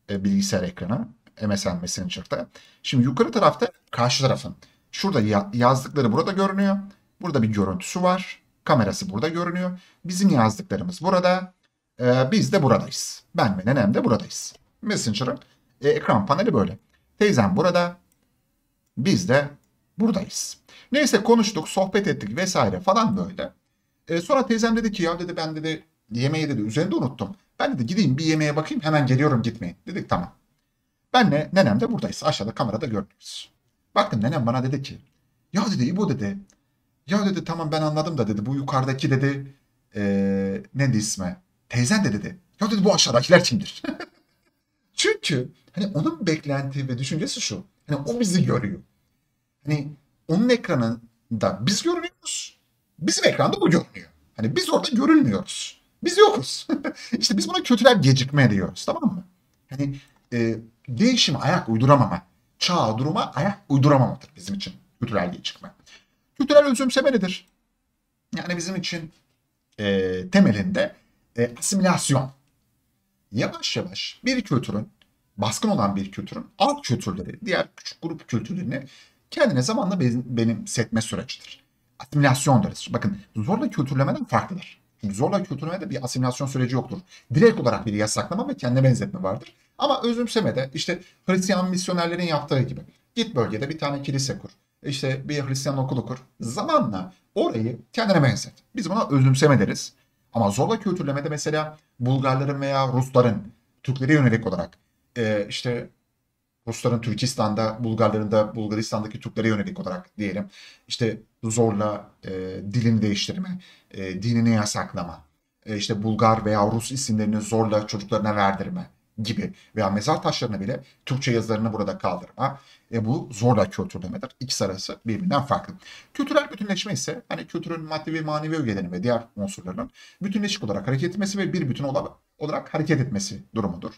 E, bilgisayar ekranı. MSN Messenger'da. Şimdi yukarı tarafta karşı tarafın. Şurada ya- yazdıkları burada görünüyor. Burada bir görüntüsü var. Kamerası burada görünüyor. Bizim yazdıklarımız burada. E, biz de buradayız. Ben ve nenem de buradayız. Messenger'ın e, ekran paneli böyle. Teyzem burada. Biz de buradayız. Neyse konuştuk, sohbet ettik vesaire falan böyle. E, sonra teyzem dedi ki ya dedi ben dedi yemeği dedi üzerinde unuttum. Ben dedi gideyim bir yemeğe bakayım hemen geliyorum gitmeyin. Dedik tamam. Benle nenem de buradayız. Aşağıda kamerada görünüyoruz. Baktım nenem bana dedi ki ya dedi İbo dedi ya dedi tamam ben anladım da dedi bu yukarıdaki dedi e, ne ismi teyzen de dedi. Ya dedi bu aşağıdakiler kimdir? Çünkü hani onun beklenti ve düşüncesi şu. Hani o bizi görüyor. Hani onun ekranında biz görünüyoruz. Bizim ekranda bu görünüyor. Hani biz orada görünmüyoruz. Biz yokuz. işte biz buna kültürel gecikme diyoruz tamam mı? Hani e, değişime ayak uyduramama, çağa duruma ayak uyduramamadır bizim için kültürel gecikme. Kültürel özümseme nedir? Yani bizim için e, temelinde e, asimilasyon. Yavaş yavaş bir kültürün, baskın olan bir kültürün alt kültürleri, diğer küçük grup kültürlerini kendine zamanla benimsetme sürecidir. Asimilasyon deriz. Bakın zorla kültürlemeden farklıdır. Çünkü zorla kültürlemede bir asimilasyon süreci yoktur. Direkt olarak bir yasaklama ve kendine benzetme vardır. Ama özümsemede işte Hristiyan misyonerlerin yaptığı gibi git bölgede bir tane kilise kur. İşte bir Hristiyan okulu kur. Zamanla orayı kendine benzet. Biz buna özümseme deriz. Ama zorla kültürlemede mesela Bulgarların veya Rusların Türklere yönelik olarak e, işte Rusların Türkistan'da, Bulgarların da Bulgaristan'daki Türklere yönelik olarak diyelim. İşte zorla e, dilini değiştirme, e, dinini yasaklama, e, işte Bulgar veya Rus isimlerini zorla çocuklarına verdirme gibi veya mezar taşlarına bile Türkçe yazılarını burada kaldırma. E, bu zorla kültürlemedir. İkisi arası birbirinden farklı. Kültürel bütünleşme ise hani kültürün maddi ve manevi ögelerinin ve diğer unsurlarının bütünleşik olarak hareket etmesi ve bir bütün olarak hareket etmesi durumudur.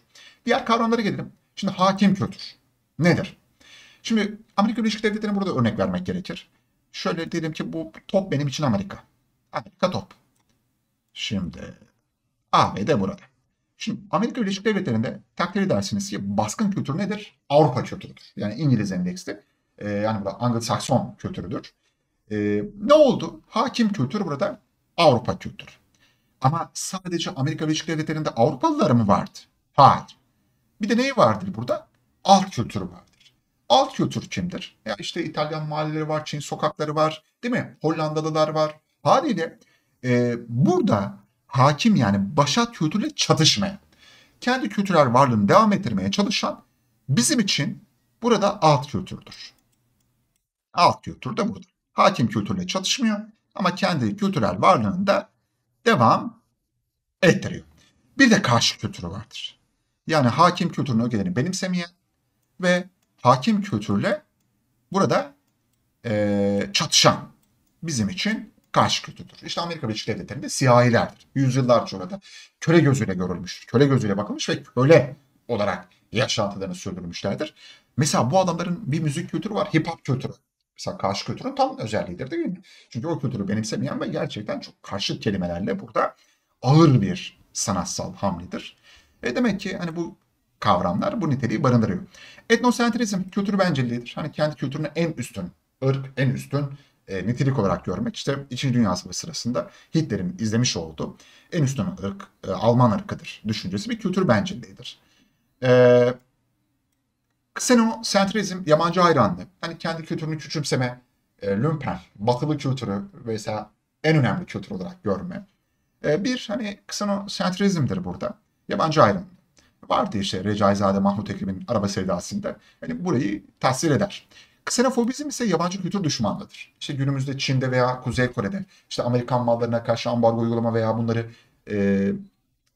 Diğer kavramlara gelelim. Şimdi hakim kültür nedir? Şimdi Amerika Birleşik Devletleri'ne burada örnek vermek gerekir. Şöyle diyelim ki bu top benim için Amerika. Amerika top. Şimdi ABD burada. Şimdi Amerika Birleşik Devletleri'nde takdir edersiniz ki baskın kültür nedir? Avrupa kültürüdür. Yani İngiliz endeksli. Ee, yani burada Anglo-Sakson kültürüdür. Ee, ne oldu? Hakim kültür burada Avrupa kültürü. Ama sadece Amerika Birleşik Devletleri'nde Avrupalılar mı vardı? Hayır. Bir de neyi vardır burada? Alt kültürü vardır. Alt kültür kimdir? Ya işte İtalyan mahalleleri var, Çin sokakları var, değil mi? Hollandalılar var. Haliyle e, burada hakim yani başat kültürle çatışmayan, kendi kültürel varlığını devam ettirmeye çalışan bizim için burada alt kültürdür. Alt kültür de burada. Hakim kültürle çatışmıyor ama kendi kültürel varlığını da devam ettiriyor. Bir de karşı kültürü vardır. Yani hakim kültürün ögelerini benimsemeyen ve hakim kültürle burada e, çatışan bizim için karşı kültürdür. İşte Amerika Birleşik Devletleri'nde siyahilerdir. Yüzyıllarca orada köle gözüyle görülmüş, köle gözüyle bakılmış ve köle olarak yaşantılarını sürdürmüşlerdir. Mesela bu adamların bir müzik kültürü var. Hip hop kültürü. Mesela karşı kültürün tam özelliğidir değil mi? Çünkü o kültürü benimsemeyen ve gerçekten çok karşıt kelimelerle burada ağır bir sanatsal hamledir. E demek ki hani bu kavramlar bu niteliği barındırıyor. Etnosentrizm kültür bencilliğidir. Hani kendi kültürünü en üstün, ırk en üstün e, nitelik olarak görmek. İşte İkinci Dünya Savaşı sırasında Hitler'in izlemiş olduğu en üstün ırk e, Alman ırkıdır düşüncesi bir kültür bencilliğidir. E, Ksenosentrizm yabancı hayranlığı. Hani kendi kültürünü küçümseme, e, lümpen, batılı kültürü mesela en önemli kültür olarak görme. E, bir hani ksenosentrizmdir burada. Yabancı hayranlığı. Vardı işte Recaizade Mahmut Ekrem'in araba sevdasında. Hani burayı tasvir eder. Ksenofobizm ise yabancı kültür düşmanlığıdır. İşte günümüzde Çin'de veya Kuzey Kore'de işte Amerikan mallarına karşı ambargo uygulama veya bunları e,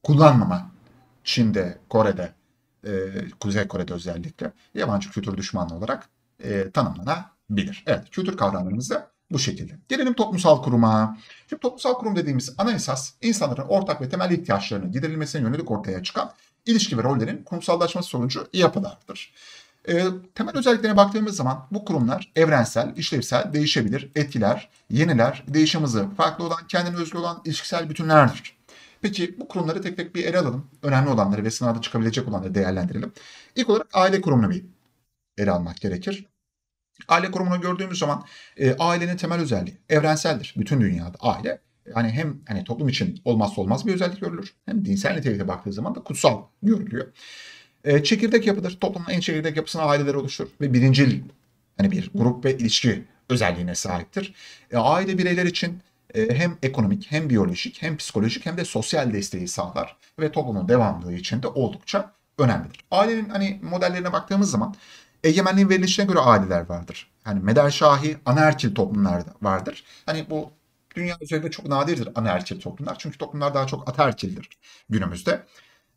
kullanmama Çin'de, Kore'de, e, Kuzey Kore'de özellikle yabancı kültür düşmanlığı olarak e, tanımlanabilir. Evet, kültür kavramlarımız da bu şekilde. Gelelim toplumsal kuruma. Şimdi toplumsal kurum dediğimiz ana esas insanların ortak ve temel ihtiyaçlarının giderilmesine yönelik ortaya çıkan ilişki ve rollerin kurumsallaşması sonucu yapılardır. E, temel özelliklerine baktığımız zaman bu kurumlar evrensel, işlevsel, değişebilir, etkiler, yeniler, değişim hızı, farklı olan, kendine özgü olan ilişkisel bütünlerdir. Peki bu kurumları tek tek bir ele alalım. Önemli olanları ve sınavda çıkabilecek olanları değerlendirelim. İlk olarak aile kurumunu bir ele almak gerekir. Aile kurumunu gördüğümüz zaman e, ailenin temel özelliği evrenseldir. Bütün dünyada aile yani hem hani toplum için olmazsa olmaz bir özellik görülür. Hem dinsel nitelikte baktığı zaman da kutsal görülüyor. E, çekirdek yapıdır. Toplumun en çekirdek yapısına aileler oluşur ve birincil hani bir grup ve ilişki özelliğine sahiptir. E, aile bireyler için e, hem ekonomik hem biyolojik hem psikolojik hem de sosyal desteği sağlar ve toplumun devamlılığı için de oldukça önemlidir. Ailenin hani modellerine baktığımız zaman egemenliğin verilişine göre aileler vardır. Yani Mederşahi anaerkil toplumlar vardır. Hani bu dünya üzerinde çok nadirdir anaerkil toplumlar. Çünkü toplumlar daha çok ataerkildir günümüzde.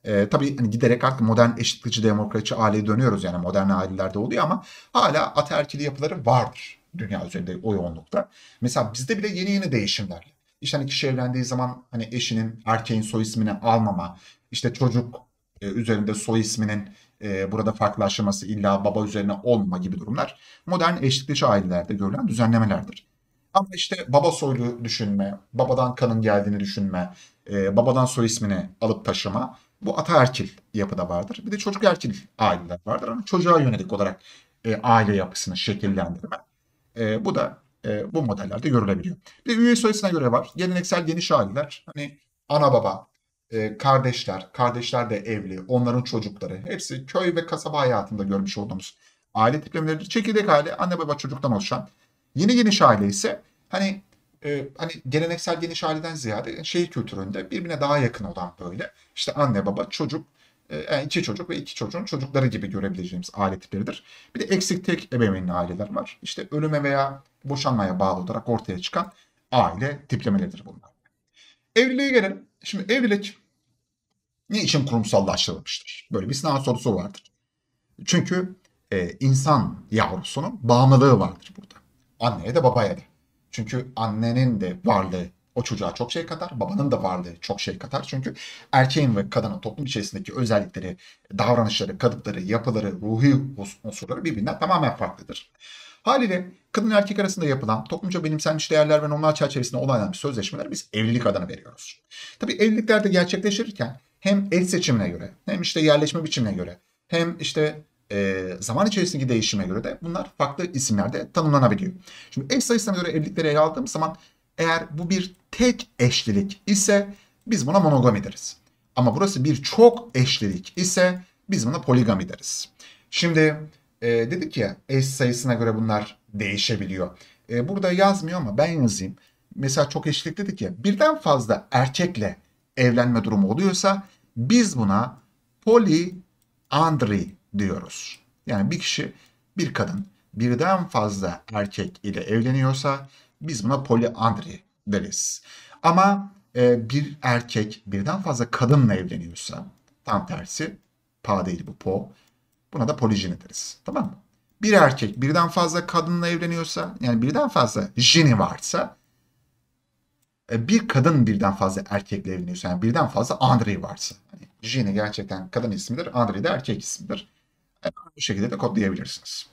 E, tabii hani giderek artık modern eşitlikçi demokratçı aileye dönüyoruz yani modern ailelerde oluyor ama hala ataerkili yapıları vardır dünya üzerinde o yoğunlukta. Mesela bizde bile yeni yeni değişimler. İşte hani kişi evlendiği zaman hani eşinin erkeğin soy ismini almama, işte çocuk e, üzerinde soy isminin e, burada farklılaşması illa baba üzerine olmama gibi durumlar modern eşitlikçi ailelerde görülen düzenlemelerdir. Ama işte baba soylu düşünme, babadan kanın geldiğini düşünme, e, babadan soy ismini alıp taşıma bu ataerkil yapıda vardır. Bir de çocuk erkil aileler vardır ama çocuğa yönelik olarak e, aile yapısını şekillendirme. E, bu da e, bu modellerde görülebiliyor. Bir de üye sayısına göre var. Geleneksel geniş aileler hani ana baba, e, kardeşler, kardeşler de evli, onların çocukları hepsi köy ve kasaba hayatında görmüş olduğumuz aile tiplemeleridir. Çekirdek aile anne baba çocuktan oluşan. Yeni geniş aile ise hani e, hani geleneksel geniş aileden ziyade şehir kültüründe birbirine daha yakın olan böyle işte anne baba çocuk e, yani iki çocuk ve iki çocuğun çocukları gibi görebileceğimiz aile tipleridir. Bir de eksik tek ebeveynli aileler var. İşte ölüme veya boşanmaya bağlı olarak ortaya çıkan aile tiplemeleridir bunlar. Evliliğe gelelim. Şimdi evlilik ne için kurumsallaştırılmıştır? Böyle bir sınav sorusu vardır. Çünkü e, insan yavrusunun bağımlılığı vardır burada. Anneye de babaya da. Çünkü annenin de varlığı o çocuğa çok şey katar, babanın da varlığı çok şey katar. Çünkü erkeğin ve kadının toplum içerisindeki özellikleri, davranışları, kadıkları, yapıları, ruhi unsurları birbirinden tamamen farklıdır. Haliyle kadın erkek arasında yapılan toplumca benimsenmiş değerler ve normlar çerçevesinde onaylanmış sözleşmeleri biz evlilik adını veriyoruz. Tabii evlilikler de gerçekleştirirken hem el seçimine göre hem işte yerleşme biçimine göre hem işte e, zaman içerisindeki değişime göre de bunlar farklı isimlerde tanımlanabiliyor. Şimdi eş sayısına göre evlilikleri ele aldığımız zaman eğer bu bir tek eşlilik ise biz buna monogami deriz. Ama burası bir çok eşlilik ise biz buna poligami deriz. Şimdi e, dedik ya eş sayısına göre bunlar değişebiliyor. E, burada yazmıyor ama ben yazayım. Mesela çok eşlilik dedik ya birden fazla erkekle evlenme durumu oluyorsa biz buna poliandri diyoruz. Yani bir kişi, bir kadın birden fazla erkek ile evleniyorsa biz buna poliandri deriz. Ama e, bir erkek birden fazla kadınla evleniyorsa tam tersi pa değil bu po buna da polijini deriz. Tamam mı? Bir erkek birden fazla kadınla evleniyorsa yani birden fazla jini varsa e, bir kadın birden fazla erkekle evleniyorsa yani birden fazla Andrei varsa. Hani Jini gerçekten kadın ismidir, Andrei de erkek ismidir. Bu şekilde de kodlayabilirsiniz.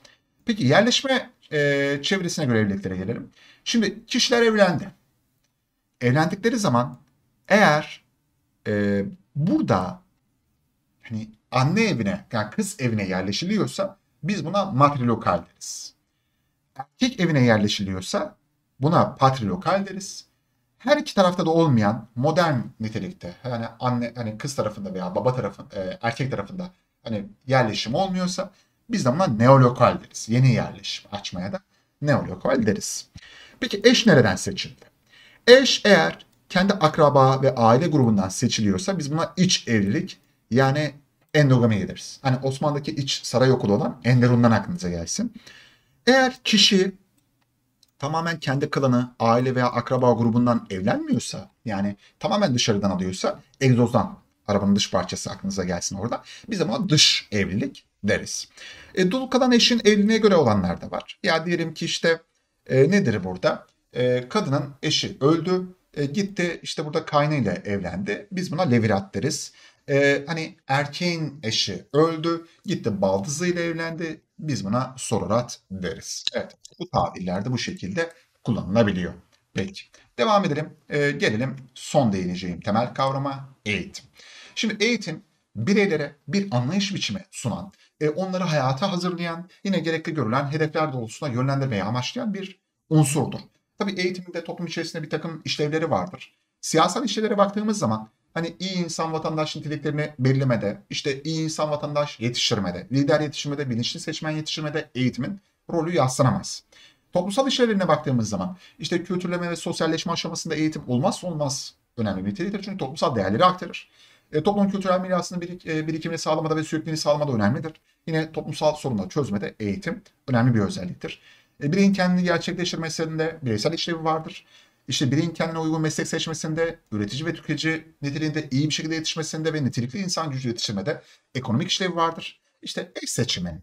Peki yerleşme e, çevresine göre evliliklere gelelim. Şimdi kişiler evlendi. Evlendikleri zaman eğer e, burada hani anne evine yani kız evine yerleşiliyorsa biz buna matrilokal deriz. Erkek evine yerleşiliyorsa buna patrilokal deriz. Her iki tarafta da olmayan modern nitelikte yani anne hani kız tarafında veya baba tarafın e, erkek tarafında hani yerleşim olmuyorsa biz de buna neolokal deriz. Yeni yerleşim açmaya da neolokal deriz. Peki eş nereden seçildi? Eş eğer kendi akraba ve aile grubundan seçiliyorsa biz buna iç evlilik yani endogami deriz. Hani Osmanlı'daki iç saray okulu olan Enderun'dan aklınıza gelsin. Eğer kişi tamamen kendi klanı, aile veya akraba grubundan evlenmiyorsa, yani tamamen dışarıdan alıyorsa egzozdan, arabanın dış parçası aklınıza gelsin orada. Biz buna dış evlilik deriz. E, dul kalan eşin evliliğine göre olanlar da var. Ya diyelim ki işte e, nedir burada? E, kadının eşi öldü, e, gitti işte burada kaynıyla evlendi. Biz buna levirat deriz. E, hani erkeğin eşi öldü, gitti baldızıyla evlendi. Biz buna sororat deriz. Evet, bu tabirlerde bu şekilde kullanılabiliyor. Peki, devam edelim. E, gelelim son değineceğim temel kavrama eğitim. Şimdi eğitim bireylere bir anlayış biçimi sunan, e, onları hayata hazırlayan, yine gerekli görülen hedefler doğrultusunda yönlendirmeyi amaçlayan bir unsurdur. Tabii eğitimde toplum içerisinde bir takım işlevleri vardır. Siyasal işlevlere baktığımız zaman hani iyi insan vatandaş niteliklerini belirlemede, işte iyi insan vatandaş yetiştirmede, lider yetiştirmede, bilinçli seçmen yetiştirmede eğitimin rolü yaslanamaz. Toplumsal işlevlerine baktığımız zaman işte kültürleme ve sosyalleşme aşamasında eğitim olmazsa olmaz önemli bir niteliktir. Çünkü toplumsal değerleri aktarır. E, toplum kültürel mirasının birik, e, birikimini sağlamada ve sürekliliğini sağlamada önemlidir. Yine toplumsal sorunları çözmede eğitim önemli bir özelliktir. E, bireyin kendini gerçekleştirmesinde bireysel işlevi vardır. İşte bireyin kendine uygun meslek seçmesinde, üretici ve tüketici niteliğinde iyi bir şekilde yetişmesinde ve nitelikli insan gücü yetiştirmede ekonomik işlevi vardır. İşte eş seçiminde,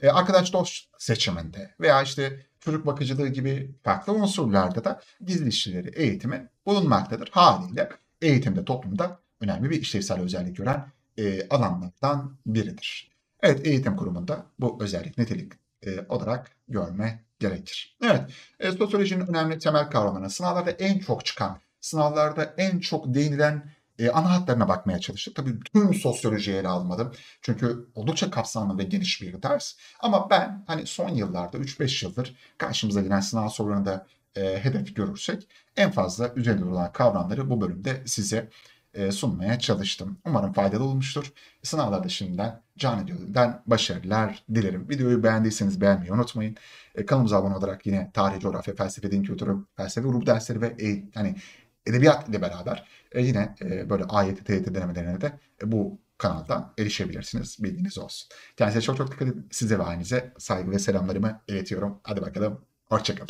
e, arkadaş dost seçiminde veya işte çocuk bakıcılığı gibi farklı unsurlarda da gizli işçileri eğitimi bulunmaktadır. Haliyle eğitimde toplumda önemli bir işlevsel özellik gören e, alanlardan biridir. Evet eğitim kurumunda bu özellik nitelik e, olarak görme gerekir. Evet, e, sosyolojinin önemli temel kavramlarına sınavlarda en çok çıkan, sınavlarda en çok değinilen e, ana hatlarına bakmaya çalıştık. Tabii tüm sosyolojiyi ele almadım. Çünkü oldukça kapsamlı ve geniş bir ders. Ama ben hani son yıllarda 3-5 yıldır karşımıza gelen sınav sorularında e, hedef görürsek en fazla üzerinde durulan kavramları bu bölümde size sunmaya çalıştım. Umarım faydalı olmuştur. Sınavlarda şimdiden can ediyorumdan başarılar dilerim. Videoyu beğendiyseniz beğenmeyi unutmayın. E, kanalımıza abone olarak yine tarih, coğrafya, felsefe, din kültürü, felsefe grubu dersleri ve e, hani edebiyat ile beraber e, yine e, böyle AYT, TYT denemelerine de e, bu kanalda erişebilirsiniz. Bilginiz olsun. Kendinize çok çok dikkat edin. Size ve ailenize saygı ve selamlarımı iletiyorum. Hadi bakalım. Hoşçakalın.